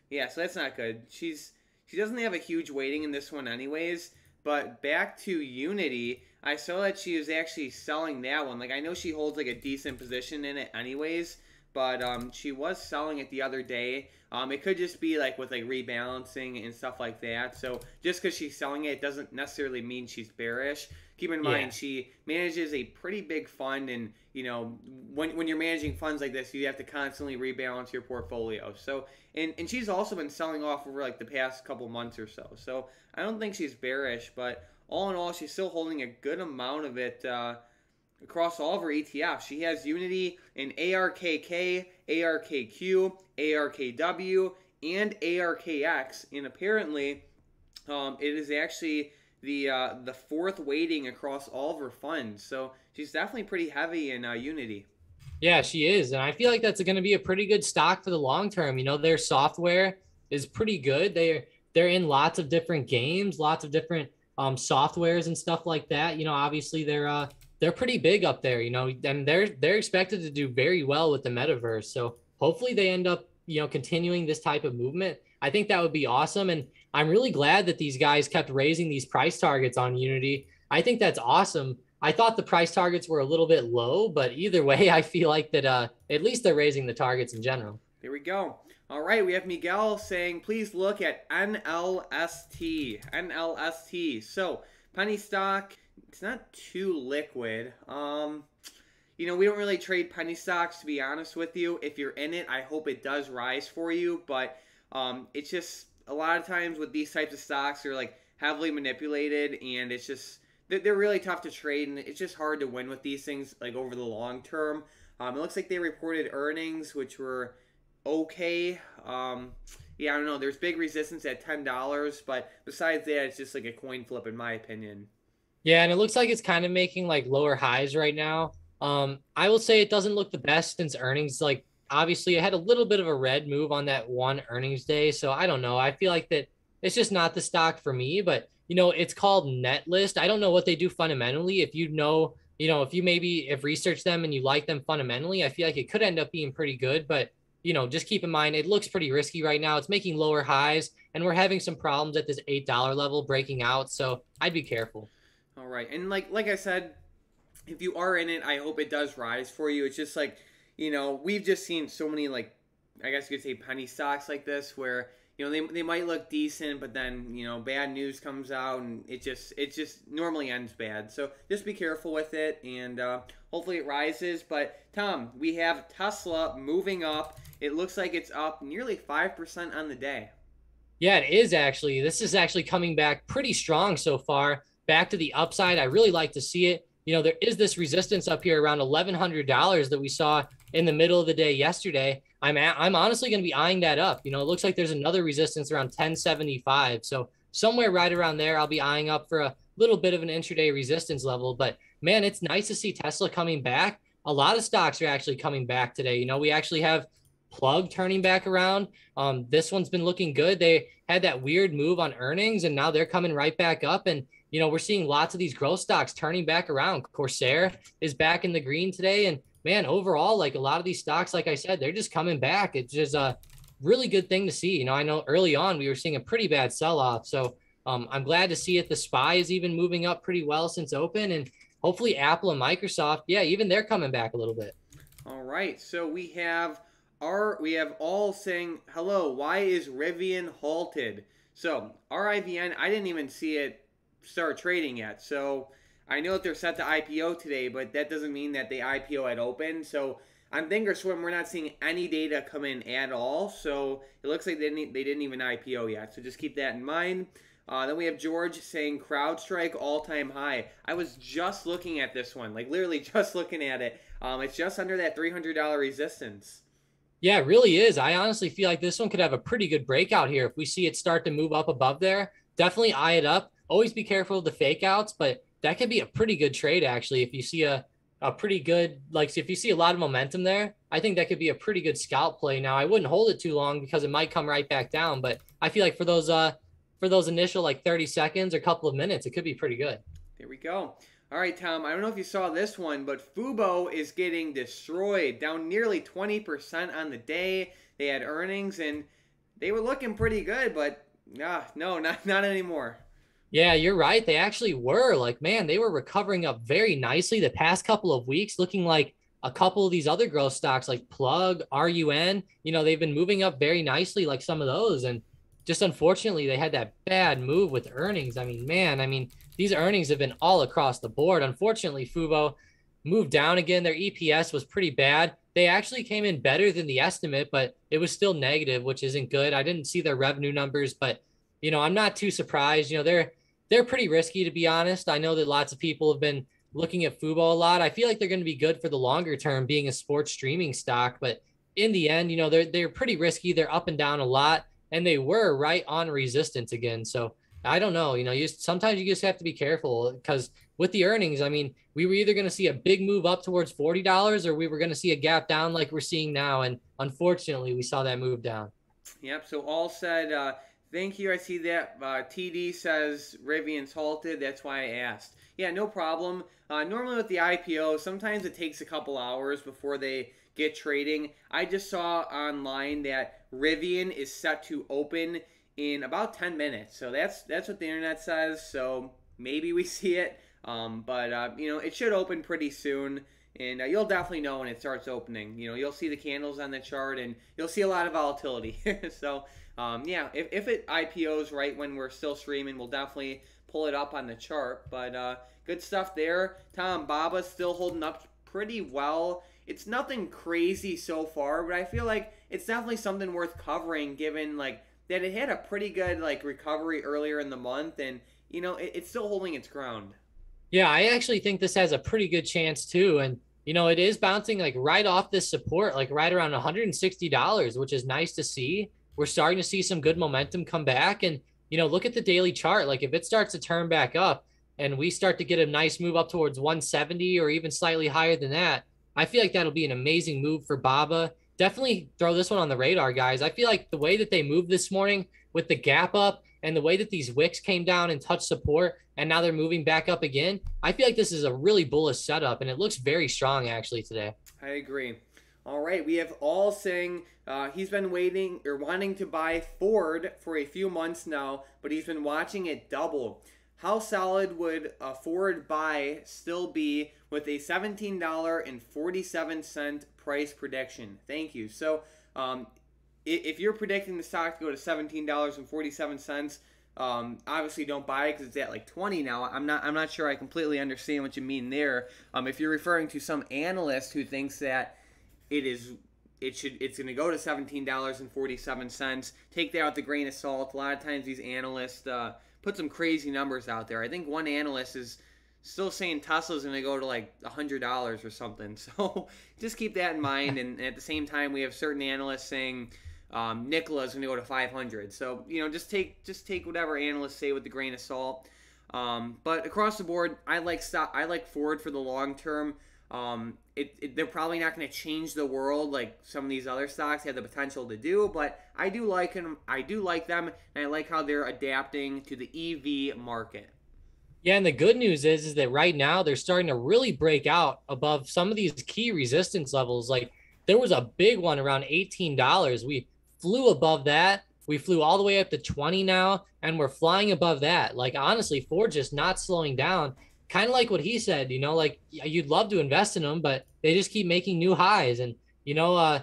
yeah, so that's not good. She's she doesn't have a huge weighting in this one anyways. But back to Unity, I saw that she was actually selling that one. Like I know she holds like a decent position in it anyways, but um, she was selling it the other day. Um, it could just be like with like rebalancing and stuff like that. So just because she's selling it, doesn't necessarily mean she's bearish. Keep in mind, yeah. she manages a pretty big fund, and you know when when you're managing funds like this, you have to constantly rebalance your portfolio. So and and she's also been selling off over like the past couple months or so. So I don't think she's bearish, but all in all, she's still holding a good amount of it uh, across all of her ETFs. She has Unity in ARKK, ARKQ, ARKW, and ARKX, and apparently um, it is actually the uh, the fourth weighting across all of her funds. So she's definitely pretty heavy in uh, Unity. Yeah, she is, and I feel like that's going to be a pretty good stock for the long term. You know, their software is pretty good. They're they're in lots of different games, lots of different um, softwares and stuff like that. You know, obviously they're uh, they're pretty big up there. You know, and they're they're expected to do very well with the metaverse. So hopefully they end up you know continuing this type of movement. I think that would be awesome, and I'm really glad that these guys kept raising these price targets on Unity. I think that's awesome I thought the price targets were a little bit low, but either (laughs) way, I feel like that uh, at least they're raising the targets in general. There we go. All right, we have Miguel saying, please look at NLST. NLST. So, penny stock, it's not too liquid. Um, you know, we don't really trade penny stocks, to be honest with you. If you're in it, I hope it does rise for you. But um, it's just a lot of times with these types of stocks, they're like heavily manipulated, and it's just they're really tough to trade, and it's just hard to win with these things like over the long term. Um, it looks like they reported earnings which were okay. Um, yeah, I don't know. There's big resistance at ten dollars, but besides that, it's just like a coin flip in my opinion. Yeah, and it looks like it's kind of making like lower highs right now. Um, I will say it doesn't look the best since earnings. Like obviously, it had a little bit of a red move on that one earnings day, so I don't know. I feel like that it's just not the stock for me, but you know, it's called Netlist. I don't know what they do fundamentally. If you know, you know, if you maybe have researched them and you like them fundamentally, I feel like it could end up being pretty good. But you know, just keep in mind it looks pretty risky right now. It's making lower highs, and we're having some problems at this eight dollar level breaking out. So I'd be careful. All right, and like like I said, if you are in it, I hope it does rise for you. It's just like you know we've just seen so many like I guess you could say penny stocks like this where you know they, they might look decent but then you know bad news comes out and it just it just normally ends bad. So just be careful with it and uh, hopefully it rises. But tom we have tesla moving up. It looks like it's up nearly 5% on the day. Yeah it is actually. This is actually coming back pretty strong so far back to the upside i really like to see it you know there is this resistance up here around $1100 that we saw in the middle of the day yesterday I'm at, I'm honestly going to be eyeing that up. You know, it looks like there's another resistance around 1075. So somewhere right around there, I'll be eyeing up for a little bit of an intraday resistance level. But man, it's nice to see Tesla coming back. A lot of stocks are actually coming back today. You know, we actually have plug turning back around. Um, this one's been looking good. They had that weird move on earnings and now they're coming right back up. And, you know, we're seeing lots of these growth stocks turning back around. Corsair is back in the green today. And man, overall, like a lot of these stocks, like I said, they're just coming back. It's just a really good thing to see. You know, I know early on we were seeing a pretty bad sell off. So um, I'm glad to see it. The SPY is even moving up pretty well since open. And hopefully Apple and Microsoft, yeah, even they're coming back a little bit. All right. So we have our we have all saying hello. Why is Rivian halted? So RIVN, I didn't even see it start trading yet. So I know that they're set to IPO today, but that doesn't mean that they IPO had open. So on Thinkorswim, we're not seeing any data come in at all. So it looks like they didn't, they didn't even IPO yet. So just keep that in mind. Uh, then we have George saying CrowdStrike all-time high. I was just looking at this one, like literally (laughs) just looking at it. Um, it's just under that $300 resistance. Yeah, it really is. I honestly feel like this one could have a pretty good breakout here. If we see it start to move up above there, definitely eye it up. Always be careful of the fake outs, but that could be a pretty good trade actually. If you see a, a pretty good, like if you see a lot of momentum there, I think that could be a pretty good scalp play. Now I wouldn't hold it too long because it might come right back down, but I feel like for those, uh, for those initial like 30 seconds or couple of minutes, it could be pretty good. There we go. All right, Tom, I don't know if you saw this one, but Fubo is getting destroyed, down nearly 20% on the day. They had earnings and they were looking pretty good, but nah, no, not, not anymore. Yeah, you're right. They actually were. Like, man, they were recovering up very nicely the past couple of weeks, looking like a couple of these other growth stocks like Plug, RUN. You know, they've been moving up very nicely, like some of those. And just unfortunately, they had that bad move with earnings. I mean, man, I mean, these earnings have been all across the board. Unfortunately, Fubo moved down again. Their EPS was pretty bad. They actually came in better than the estimate, but it was still negative, which isn't good. I didn't see their revenue numbers, but you know, I'm not too surprised. You know, they're they're pretty risky to be honest. I know that lots of people have been looking at Fubo a lot. I feel like they're going to be good for the longer term being a sports streaming stock, but in the end, you know, they're they're pretty risky. They're up and down a lot and they were right on resistance again. So I don't know. You know, you sometimes you just have to be careful because with the earnings, I mean, we were either going to see a big move up towards forty dollars, or we were going to see a gap down like we're seeing now. And unfortunately, we saw that move down. Yep. So all said. Uh, thank you. I see that uh, TD says Rivian's halted. That's why I asked. Yeah, no problem. Uh, normally with the IPO, sometimes it takes a couple hours before they get trading. I just saw online that Rivian is set to open in about 10 minutes. So that's that's what the internet says. So maybe we (laughs) see it. Um, but uh, you know, it should open pretty soon, and uh, you'll definitely know when it starts opening. You know, you'll see the candles on the chart, and you'll see a lot of volatility. (laughs) so um, yeah, if, if it IPOs right when we're still streaming, we'll definitely pull it up on the chart. But uh, good stuff there. Tom Baba's still holding up pretty well. It's nothing crazy so far, but I feel like it's definitely something worth covering given like that it had a pretty good like recovery earlier in the month and you know it, it's still holding its ground. Yeah, I actually think this has a pretty good chance too and you know it is bouncing like right off this support like right around $160, which is nice to see. We're starting to see some good momentum come back and you know look at the daily chart like if it starts to turn back up and we start to get a nice move up towards 170 or even slightly higher than that, I feel like that'll be an amazing move for Baba definitely throw this one on the radar, guys. I feel like the way that they moved this morning with the gap up and the way that these wicks came down and touched support and now they're moving back up again, I feel like this is a really bullish setup and it looks very strong actually today. I agree. All right, we have all saying uh, he's been waiting or wanting to buy Ford for a few months now, but he's been watching it double. How solid would a Ford buy still be with a $17.47 price prediction? Thank you. So, um, if you're predicting the stock to go to $17.47, um, obviously don't buy it because it's at like 20 now. I'm not I'm not sure I completely understand what you mean there. Um, if you're referring to some analyst who thinks that it is it should it's going to go to $17.47, take that with a grain of salt. A lot of times these analysts uh, put some crazy numbers out there. I think one analyst is still saying Tesla's going to go to like $100 or something. (laughs) So just keep that in mind. and at the same time, we have certain analysts saying um, Nikola's going to go to 500. So, you know, just take just take whatever analysts say with a grain of salt. Um, but across the board, I like stock. I like Ford for the long term. Um, it, it, they're probably not going to change the world like some of these other stocks have the potential to do, but I do like them. I do like them, and I like how they're adapting to the EV market. Yeah, and the good news is is that right now they're starting to really break out above some of these key resistance levels. Like there was a big one around $18. We flew above that. We flew all the way up to 20 now, and we're flying above that. Like honestly, Ford just not slowing down. Kind of like what he said, you know, like you'd love to invest in them, but they just keep making new highs. And you know, uh,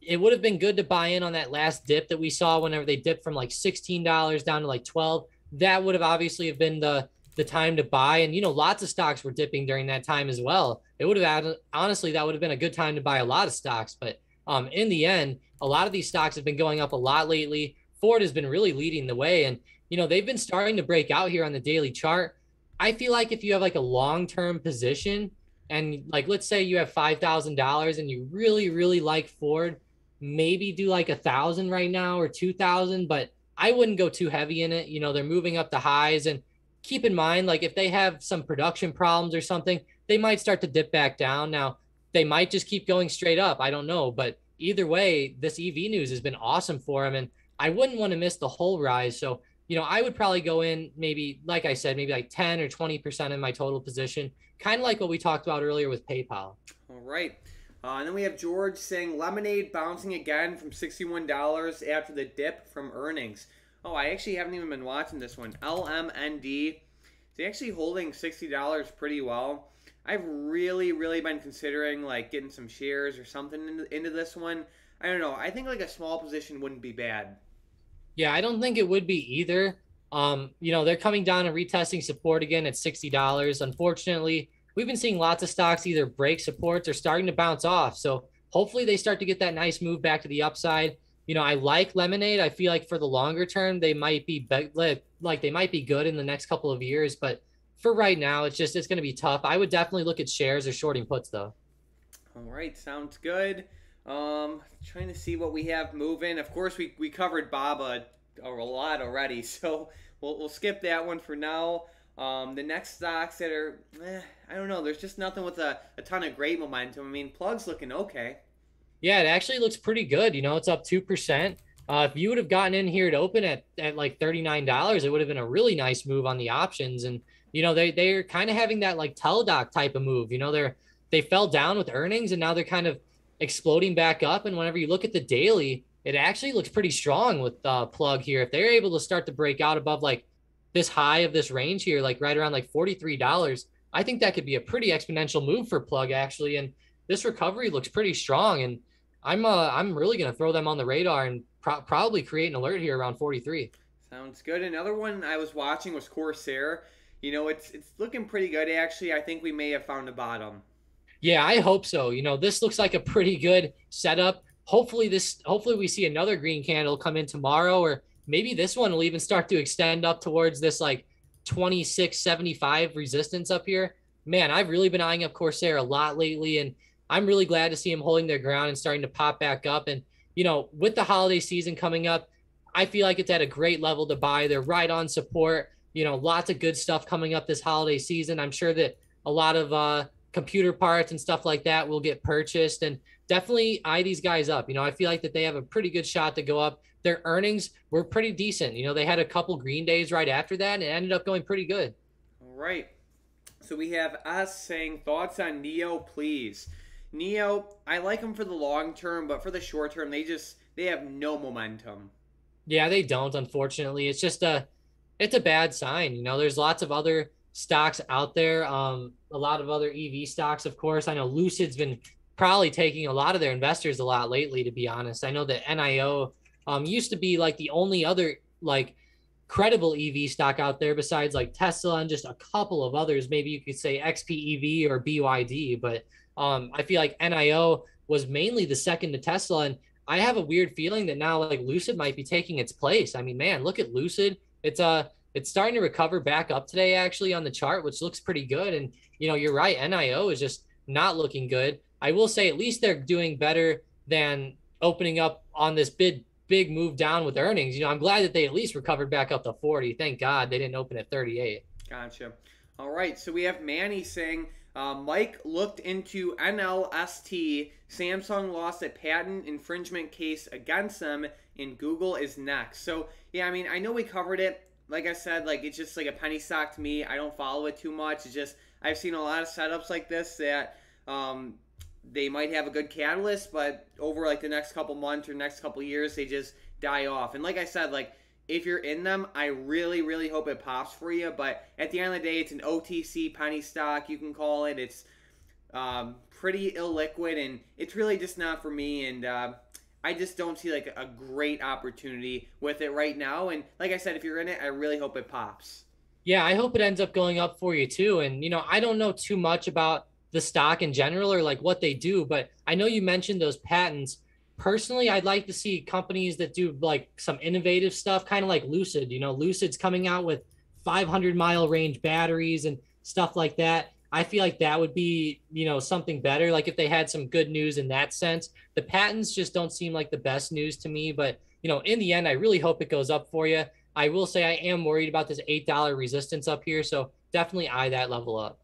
it would have been good to buy in on that last dip that we saw whenever they dipped from like $16 down to like 12. That would have obviously have been the the time to buy. And, you know, lots of stocks were dipping during that time as well. It would have had, honestly, that would have been a good time to buy a lot of stocks. But um, in the end, a lot of these stocks have been going up a lot lately. Ford has been really leading the way. And, you know, they've been starting to break out here on the daily chart. I feel like if you have like a long term position, and like let's say you have five thousand dollars and you really really like Ford, maybe do like a thousand right now or two thousand, but I wouldn't go too heavy in it. You know, they're moving up the highs and keep in mind, like if they have some production problems or something, they might start to dip back down. Now, they might just keep going straight up. I don't know. But either way, this EV news has been awesome for them. And I wouldn't want to miss the whole rise. So, you know, I would probably go in maybe, like I said, maybe like 10 or 20% in my total position, kind of like what we talked about earlier with PayPal. All right. Uh, and then we have George saying lemonade bouncing again from $61 after the dip from earnings. Oh, I actually haven't even been watching this one. LMND. It's actually holding $60 pretty well. I've really, really been considering like getting some shares or something into, into this one. I don't know. I think like a small position wouldn't be bad. Yeah, I don't think it would be either. Um, you know, they're coming down and retesting support again at $60. Unfortunately, we've been seeing lots of stocks either break supports or starting to bounce off. So hopefully they start to get that nice move back to the upside you know, I like Lemonade. I feel like for the longer term, they might be, be like they might be good in the next couple of years. But for right now, it's just it's going to be tough. I would definitely look at shares or shorting puts though. All right, sounds good. Um, trying to see what we have moving. Of course, we we covered Baba a lot already, (laughs) so we'll we'll skip that one for now. Um, the next stocks that are, eh, I don't know. There's just nothing with a, a ton of great momentum. I mean, Plug's looking okay. Yeah, it actually looks pretty good. You know, it's up 2%. Uh, if you would have gotten in here to open at, at like $39, it would have been a really nice move on the options. And, you know, they, they're kind of having that like Teladoc type of move. You know, they're, they fell down with earnings and now they're kind of exploding back up. And whenever you look at the daily, it actually looks pretty strong with uh, plug here. If they're able to start to break out above like this high of this range here, like right around like $43, I think that could be a pretty exponential move for plug actually. And this recovery looks pretty strong. And, I'm uh, I'm really gonna throw them on the radar and pro- probably create an alert here around 43. Sounds good. Another one I was watching was Corsair. You know, it's it's looking pretty good actually. I think we may have found a bottom. Yeah, I hope so. You know, this looks like a pretty good setup. Hopefully this hopefully we see another green candle come in tomorrow or maybe this one will even start to extend up towards this like 2675 resistance up here. Man, I've really been eyeing up Corsair a lot lately and I'm really glad to see them holding their ground and starting to pop back up. And, you know, with the holiday season coming up, I feel like it's at a great level to buy. They're right on support. You know, lots of good stuff coming up this holiday season. I'm sure that a lot of uh, computer parts and stuff like that will get purchased and definitely eye these guys up. You know, I feel like that they have a pretty good shot to go up. Their earnings were pretty decent. You know, they had a couple green days right after that and it ended up going pretty good. All right. So we have us saying thoughts on NIO, please. NIO, I like them for the long term, but for the short term, they just they have no momentum. Yeah, they don't. Unfortunately, it's just a it's a bad sign. You know, there's lots of other stocks out there. Um, a lot of other EV stocks, of course. I know Lucid's been probably taking a lot of their investors a lot lately. To be honest, I know that NIO um, used to be like the only other like credible EV stock out there besides like Tesla and just a couple of others. Maybe you could say XPEV or BYD, but um, I feel like NIO was mainly the second to Tesla, and I have a weird feeling that now like Lucid might be taking its place. I mean, man, look at Lucid. It's a it's starting to recover back up today, actually, on the chart, which looks pretty good. And, you know, you're right. NIO is just not looking good. I will say at least they're doing better than opening up on this big, big move down with earnings. You know, I'm glad that they at least recovered back up to 40. Thank God they didn't open at 38. Gotcha. All right. So we have Manny saying, uh, Mike looked into NLST. Samsung lost a patent infringement case against them, and Google is next. So, yeah, I mean, I know we covered it. Like I said, like it's just like a penny stock to me. I don't follow it too much. It's just I've seen a lot of setups like this that um, they might have a good catalyst, but over like the next couple months or next couple years, they just die off. And like I said, like if you're in them, I really, really hope it pops for you. But at the end of the day, it's an OTC penny stock, you can call it. It's um, pretty illiquid, and it's really just not for me. And uh, I just don't see like a great opportunity with it right now. And like I said, if you're in it, I really hope it pops. Yeah, I hope it ends up going up for you too. And you know, I don't know too much about the stock in general or like what they do, but I know you mentioned those patents personally i'd like to see companies that do like some innovative stuff kind of like lucid you know lucid's coming out with 500 mile range batteries and stuff like that i feel like that would be you know something better like if they had some good news in that sense the patents just don't seem like the best news to me but you know in the end i really hope it goes up for you i will say i am worried about this eight dollar resistance up here so definitely eye that level up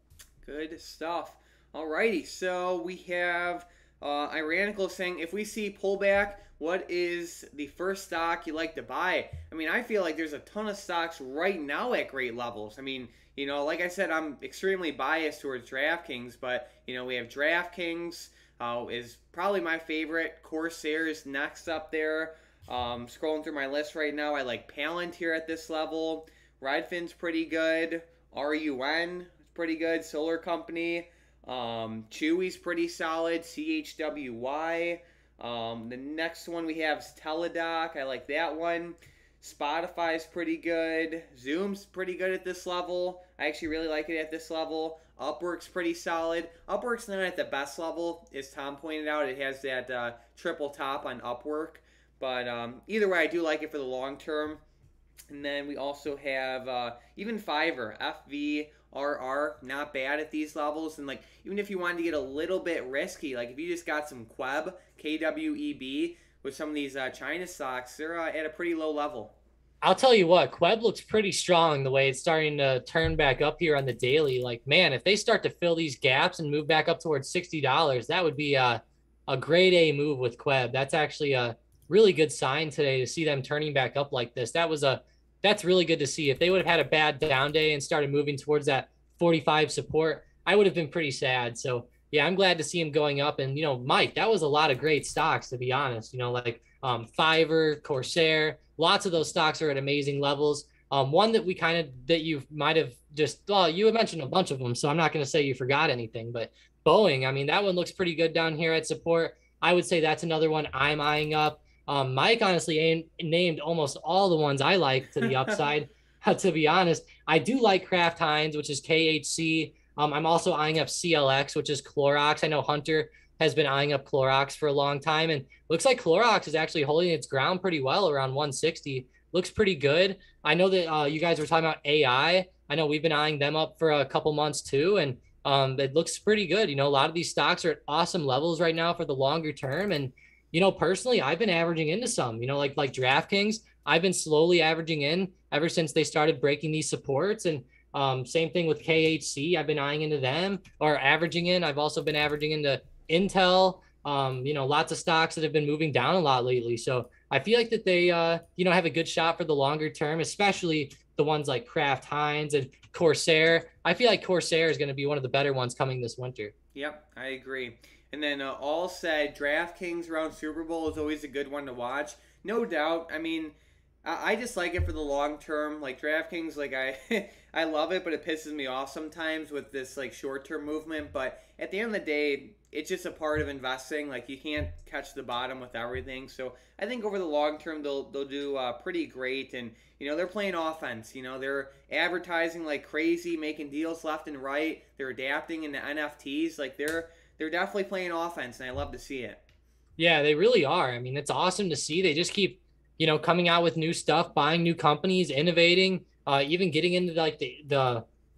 good stuff alrighty so we have uh, Ironical saying, if we see pullback, what is the first stock you like to buy? I mean, I feel like there's a ton of stocks right now at great levels. I mean, you know, like I said, I'm extremely biased towards DraftKings, but, you know, we have DraftKings uh, is probably my favorite. Corsair is next up there. Um, scrolling through my list right now, I like Palantir at this level. Redfin's pretty good. RUN is pretty good. Solar Company. Um, Chewy's pretty solid. CHWY. Um, the next one we have is Teladoc. I like that one. Spotify's pretty good. Zoom's pretty good at this level. I actually really like it at this level. Upwork's pretty solid. Upwork's not at the best level, as Tom pointed out. It has that uh, triple top on Upwork. But um, either way, I do like it for the long term. And then we also have uh, even Fiverr, FV RR, not bad at these levels. And like even if you wanted to get a little bit risky, like if you just got some Queb, KWEB with some of these uh, China stocks, they're uh, at a pretty low level. I'll tell you what, Queb looks pretty strong the way it's starting to turn back up here on the daily. Like, man, if they start to fill these gaps and move back up towards sixty dollars, that would be a a grade A move with Queb. That's actually a really good sign today to see them turning back up like this. That was a that's really good to see. If they would have had a bad down day and started moving towards that 45 support, I would have been pretty sad. So yeah, I'm glad to see him going up. And you know, Mike, that was a lot of great stocks to be honest. You know, like um, Fiverr, Corsair, lots of those stocks are at amazing levels. Um, one that we kind of that you might have just well, you had mentioned a bunch of them, so I'm not going to say you forgot anything, but Boeing, I mean, that one looks pretty good down here at support. I would say that's another one I'm eyeing up. Um, Mike honestly named almost all the ones I like to the (laughs) upside. (laughs) to be honest, I do like Kraft Heinz, which is KHC. Um, I'm also eyeing up CLX, which is Clorox. I know Hunter has been eyeing up Clorox for a long time, and looks like Clorox is actually holding its ground pretty well around 160. Looks pretty good. I know that uh, you guys were talking about AI. I know we've been eyeing them up for a couple months too, and um, it looks pretty good. You know, a lot of these stocks are at awesome levels right now for the longer term, and you know, personally, I've been averaging into some, you know, like like DraftKings, I've been slowly averaging in ever since they started breaking these supports. And um, same thing with KHC. I've been eyeing into them or averaging in. I've also been averaging into Intel. Um, you know, lots of stocks that have been moving down a lot lately. So I feel like that they, uh, you know, have a good shot for the longer term, especially the ones like Kraft Heinz and Corsair. I feel like Corsair is going to be one of the better ones coming this winter. Yep, I agree. And then uh, all said, DraftKings around Super Bowl is always a good one to watch. No doubt. I mean, I just like it for the long term. Like DraftKings, like I, (laughs) I love it, but it pisses me off sometimes with this like short term movement. But at the end of the day, it's just a part of investing. Like you can't catch the bottom with everything. So I think over the long term, they'll they'll do uh, pretty great. And you know they're playing offense. You know they're advertising like crazy, making deals left and right. They're adapting into NFTs. Like they're they're definitely playing offense, and I love to see it. Yeah, they really are. I mean, it's awesome to see. They just keep, you know, coming out with new stuff, buying new companies, innovating. uh, even getting into like the the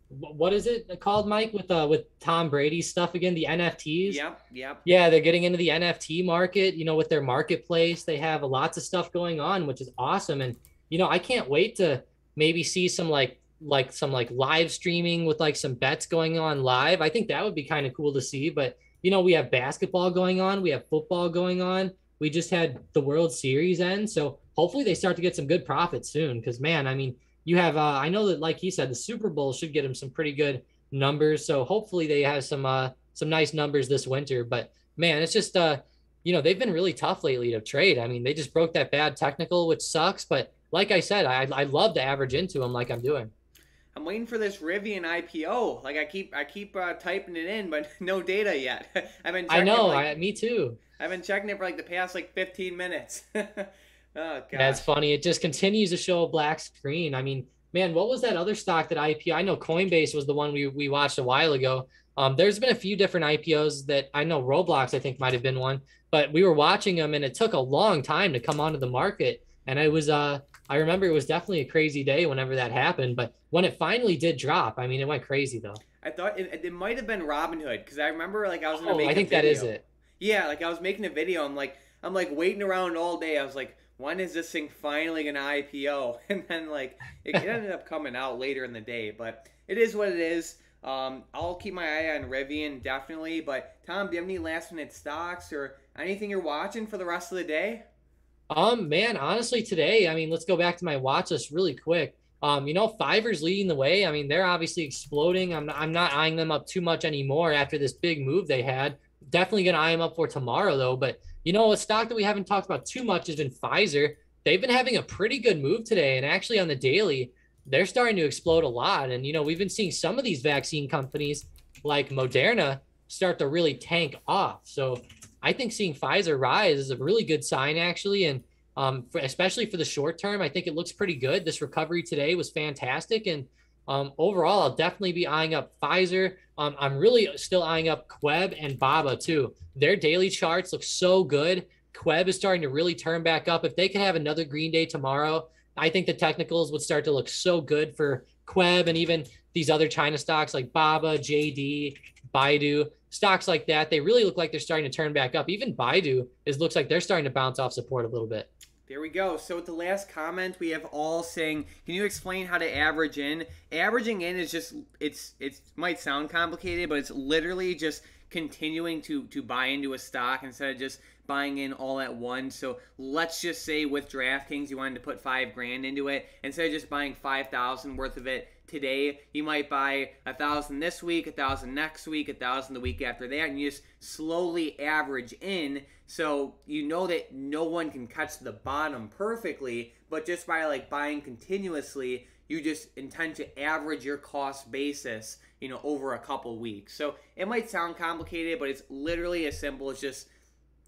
what is it called, Mike, with uh with Tom Brady stuff again, the NFTs. Yep, yep. Yeah, they're getting into the NFT market. You know, with their marketplace, they have lots of stuff going on, which is awesome. And you know, I can't wait to maybe see some like like some like live streaming with like some bets going on live. I think that would be kind of cool to see. But you know, we have basketball going on, we have football going on. We just had the World Series end, so hopefully they start to get some good profits soon. Because man, I mean, you have uh, I know that like he said, the Super Bowl should get him some pretty good numbers. So hopefully they have some uh some nice numbers this winter. But man, it's just uh you know they've been really tough lately to trade. I mean, they just broke that bad technical, which sucks. But like I said, I I love to average into them like I'm doing. I'm waiting for this Rivian IPO. Like I keep I keep uh, typing it in, but (laughs) no data yet. (laughs) I've been. I know. Like, I, me too. I've been checking it for like the past like 15 minutes. (laughs) oh, That's funny. It just continues to show a black screen. I mean, man, what was that other stock that IPO? I know Coinbase was the one we, we watched a while ago. Um, there's been a few different IPOs that I know Roblox, I think might have been one, but we were watching them and it took a long time to come onto the market. And it was, uh, I remember it was definitely a crazy day whenever that happened. But when it finally did drop, I mean, it went crazy though. I thought it, it might have been Robinhood because I remember like I was gonna oh, make. I think that is it. Yeah, like I was making a video. I'm like, I'm like waiting around all day. I was like, when is this thing finally gonna IPO? (laughs) And then like it ended up coming out later in the day, but it is what it is. Um, I'll keep my eye on Rivian definitely. But Tom, do you have any last minute stocks or anything you're watching for the rest of the day? Um, man, honestly, today, I mean, let's go back to my watch list really quick. Um, you know, Fiverr's leading the way. I mean, they're obviously exploding. I'm not, I'm not eyeing them up too much anymore after this big move they had definitely going to eye them up for tomorrow, though. But, you know, a stock that we haven't talked about too much has been Pfizer. They've been having a pretty good move today. And actually, on the daily, they're starting to explode a lot. And, you know, we've been seeing some of these vaccine companies like Moderna start to really tank off. So I think seeing Pfizer rise is a really good sign, actually. And, um, for, especially for the short term, I think it looks pretty good. This recovery today was fantastic. And, um, overall, I'll definitely be eyeing up Pfizer. Um, I'm really still eyeing up KWEB and Baba too. Their daily charts look so good. KWEB is starting to really turn back up. If they can have another green day tomorrow, I think the technicals would start to look so good for KWEB and even these other China stocks like Baba, JD, Baidu, stocks like that. They really look like they're starting to turn back up. Even Baidu is looks like they're starting to bounce off support a little bit. There we go. So with the last comment, we have all saying, "Can you explain how to average in?" Averaging in is just it's it might sound complicated, but it's literally just continuing to to buy into a stock instead of just buying in all at once. So let's just say with DraftKings, you wanted to put five grand into it instead of just buying five thousand worth of it today. You might buy a thousand this week, a thousand next week, a thousand the week after that, and you just slowly average in. So you know that no one can catch the bottom perfectly, but just by like buying continuously, you just intend to average your cost basis, you know, over a couple weeks. So it might sound complicated, but it's literally as simple as just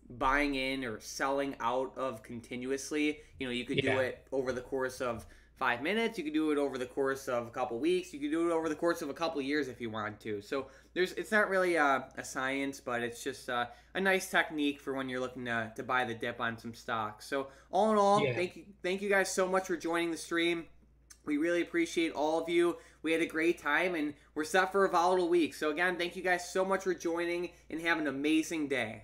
buying in or selling out of continuously. You know, you could yeah. do it over the course of five minutes. You could do it over the course of a couple weeks. You could do it over the course of a couple years if you want to. So there's it's not really a, a science, but it's just a, a, nice technique for when you're looking to, to buy the dip on some stocks. So all in all, yeah. thank you thank you guys so much for joining the stream. We really appreciate all of you. We had a great time and we're set for a volatile week. So again, thank you guys so much for joining and have an amazing day.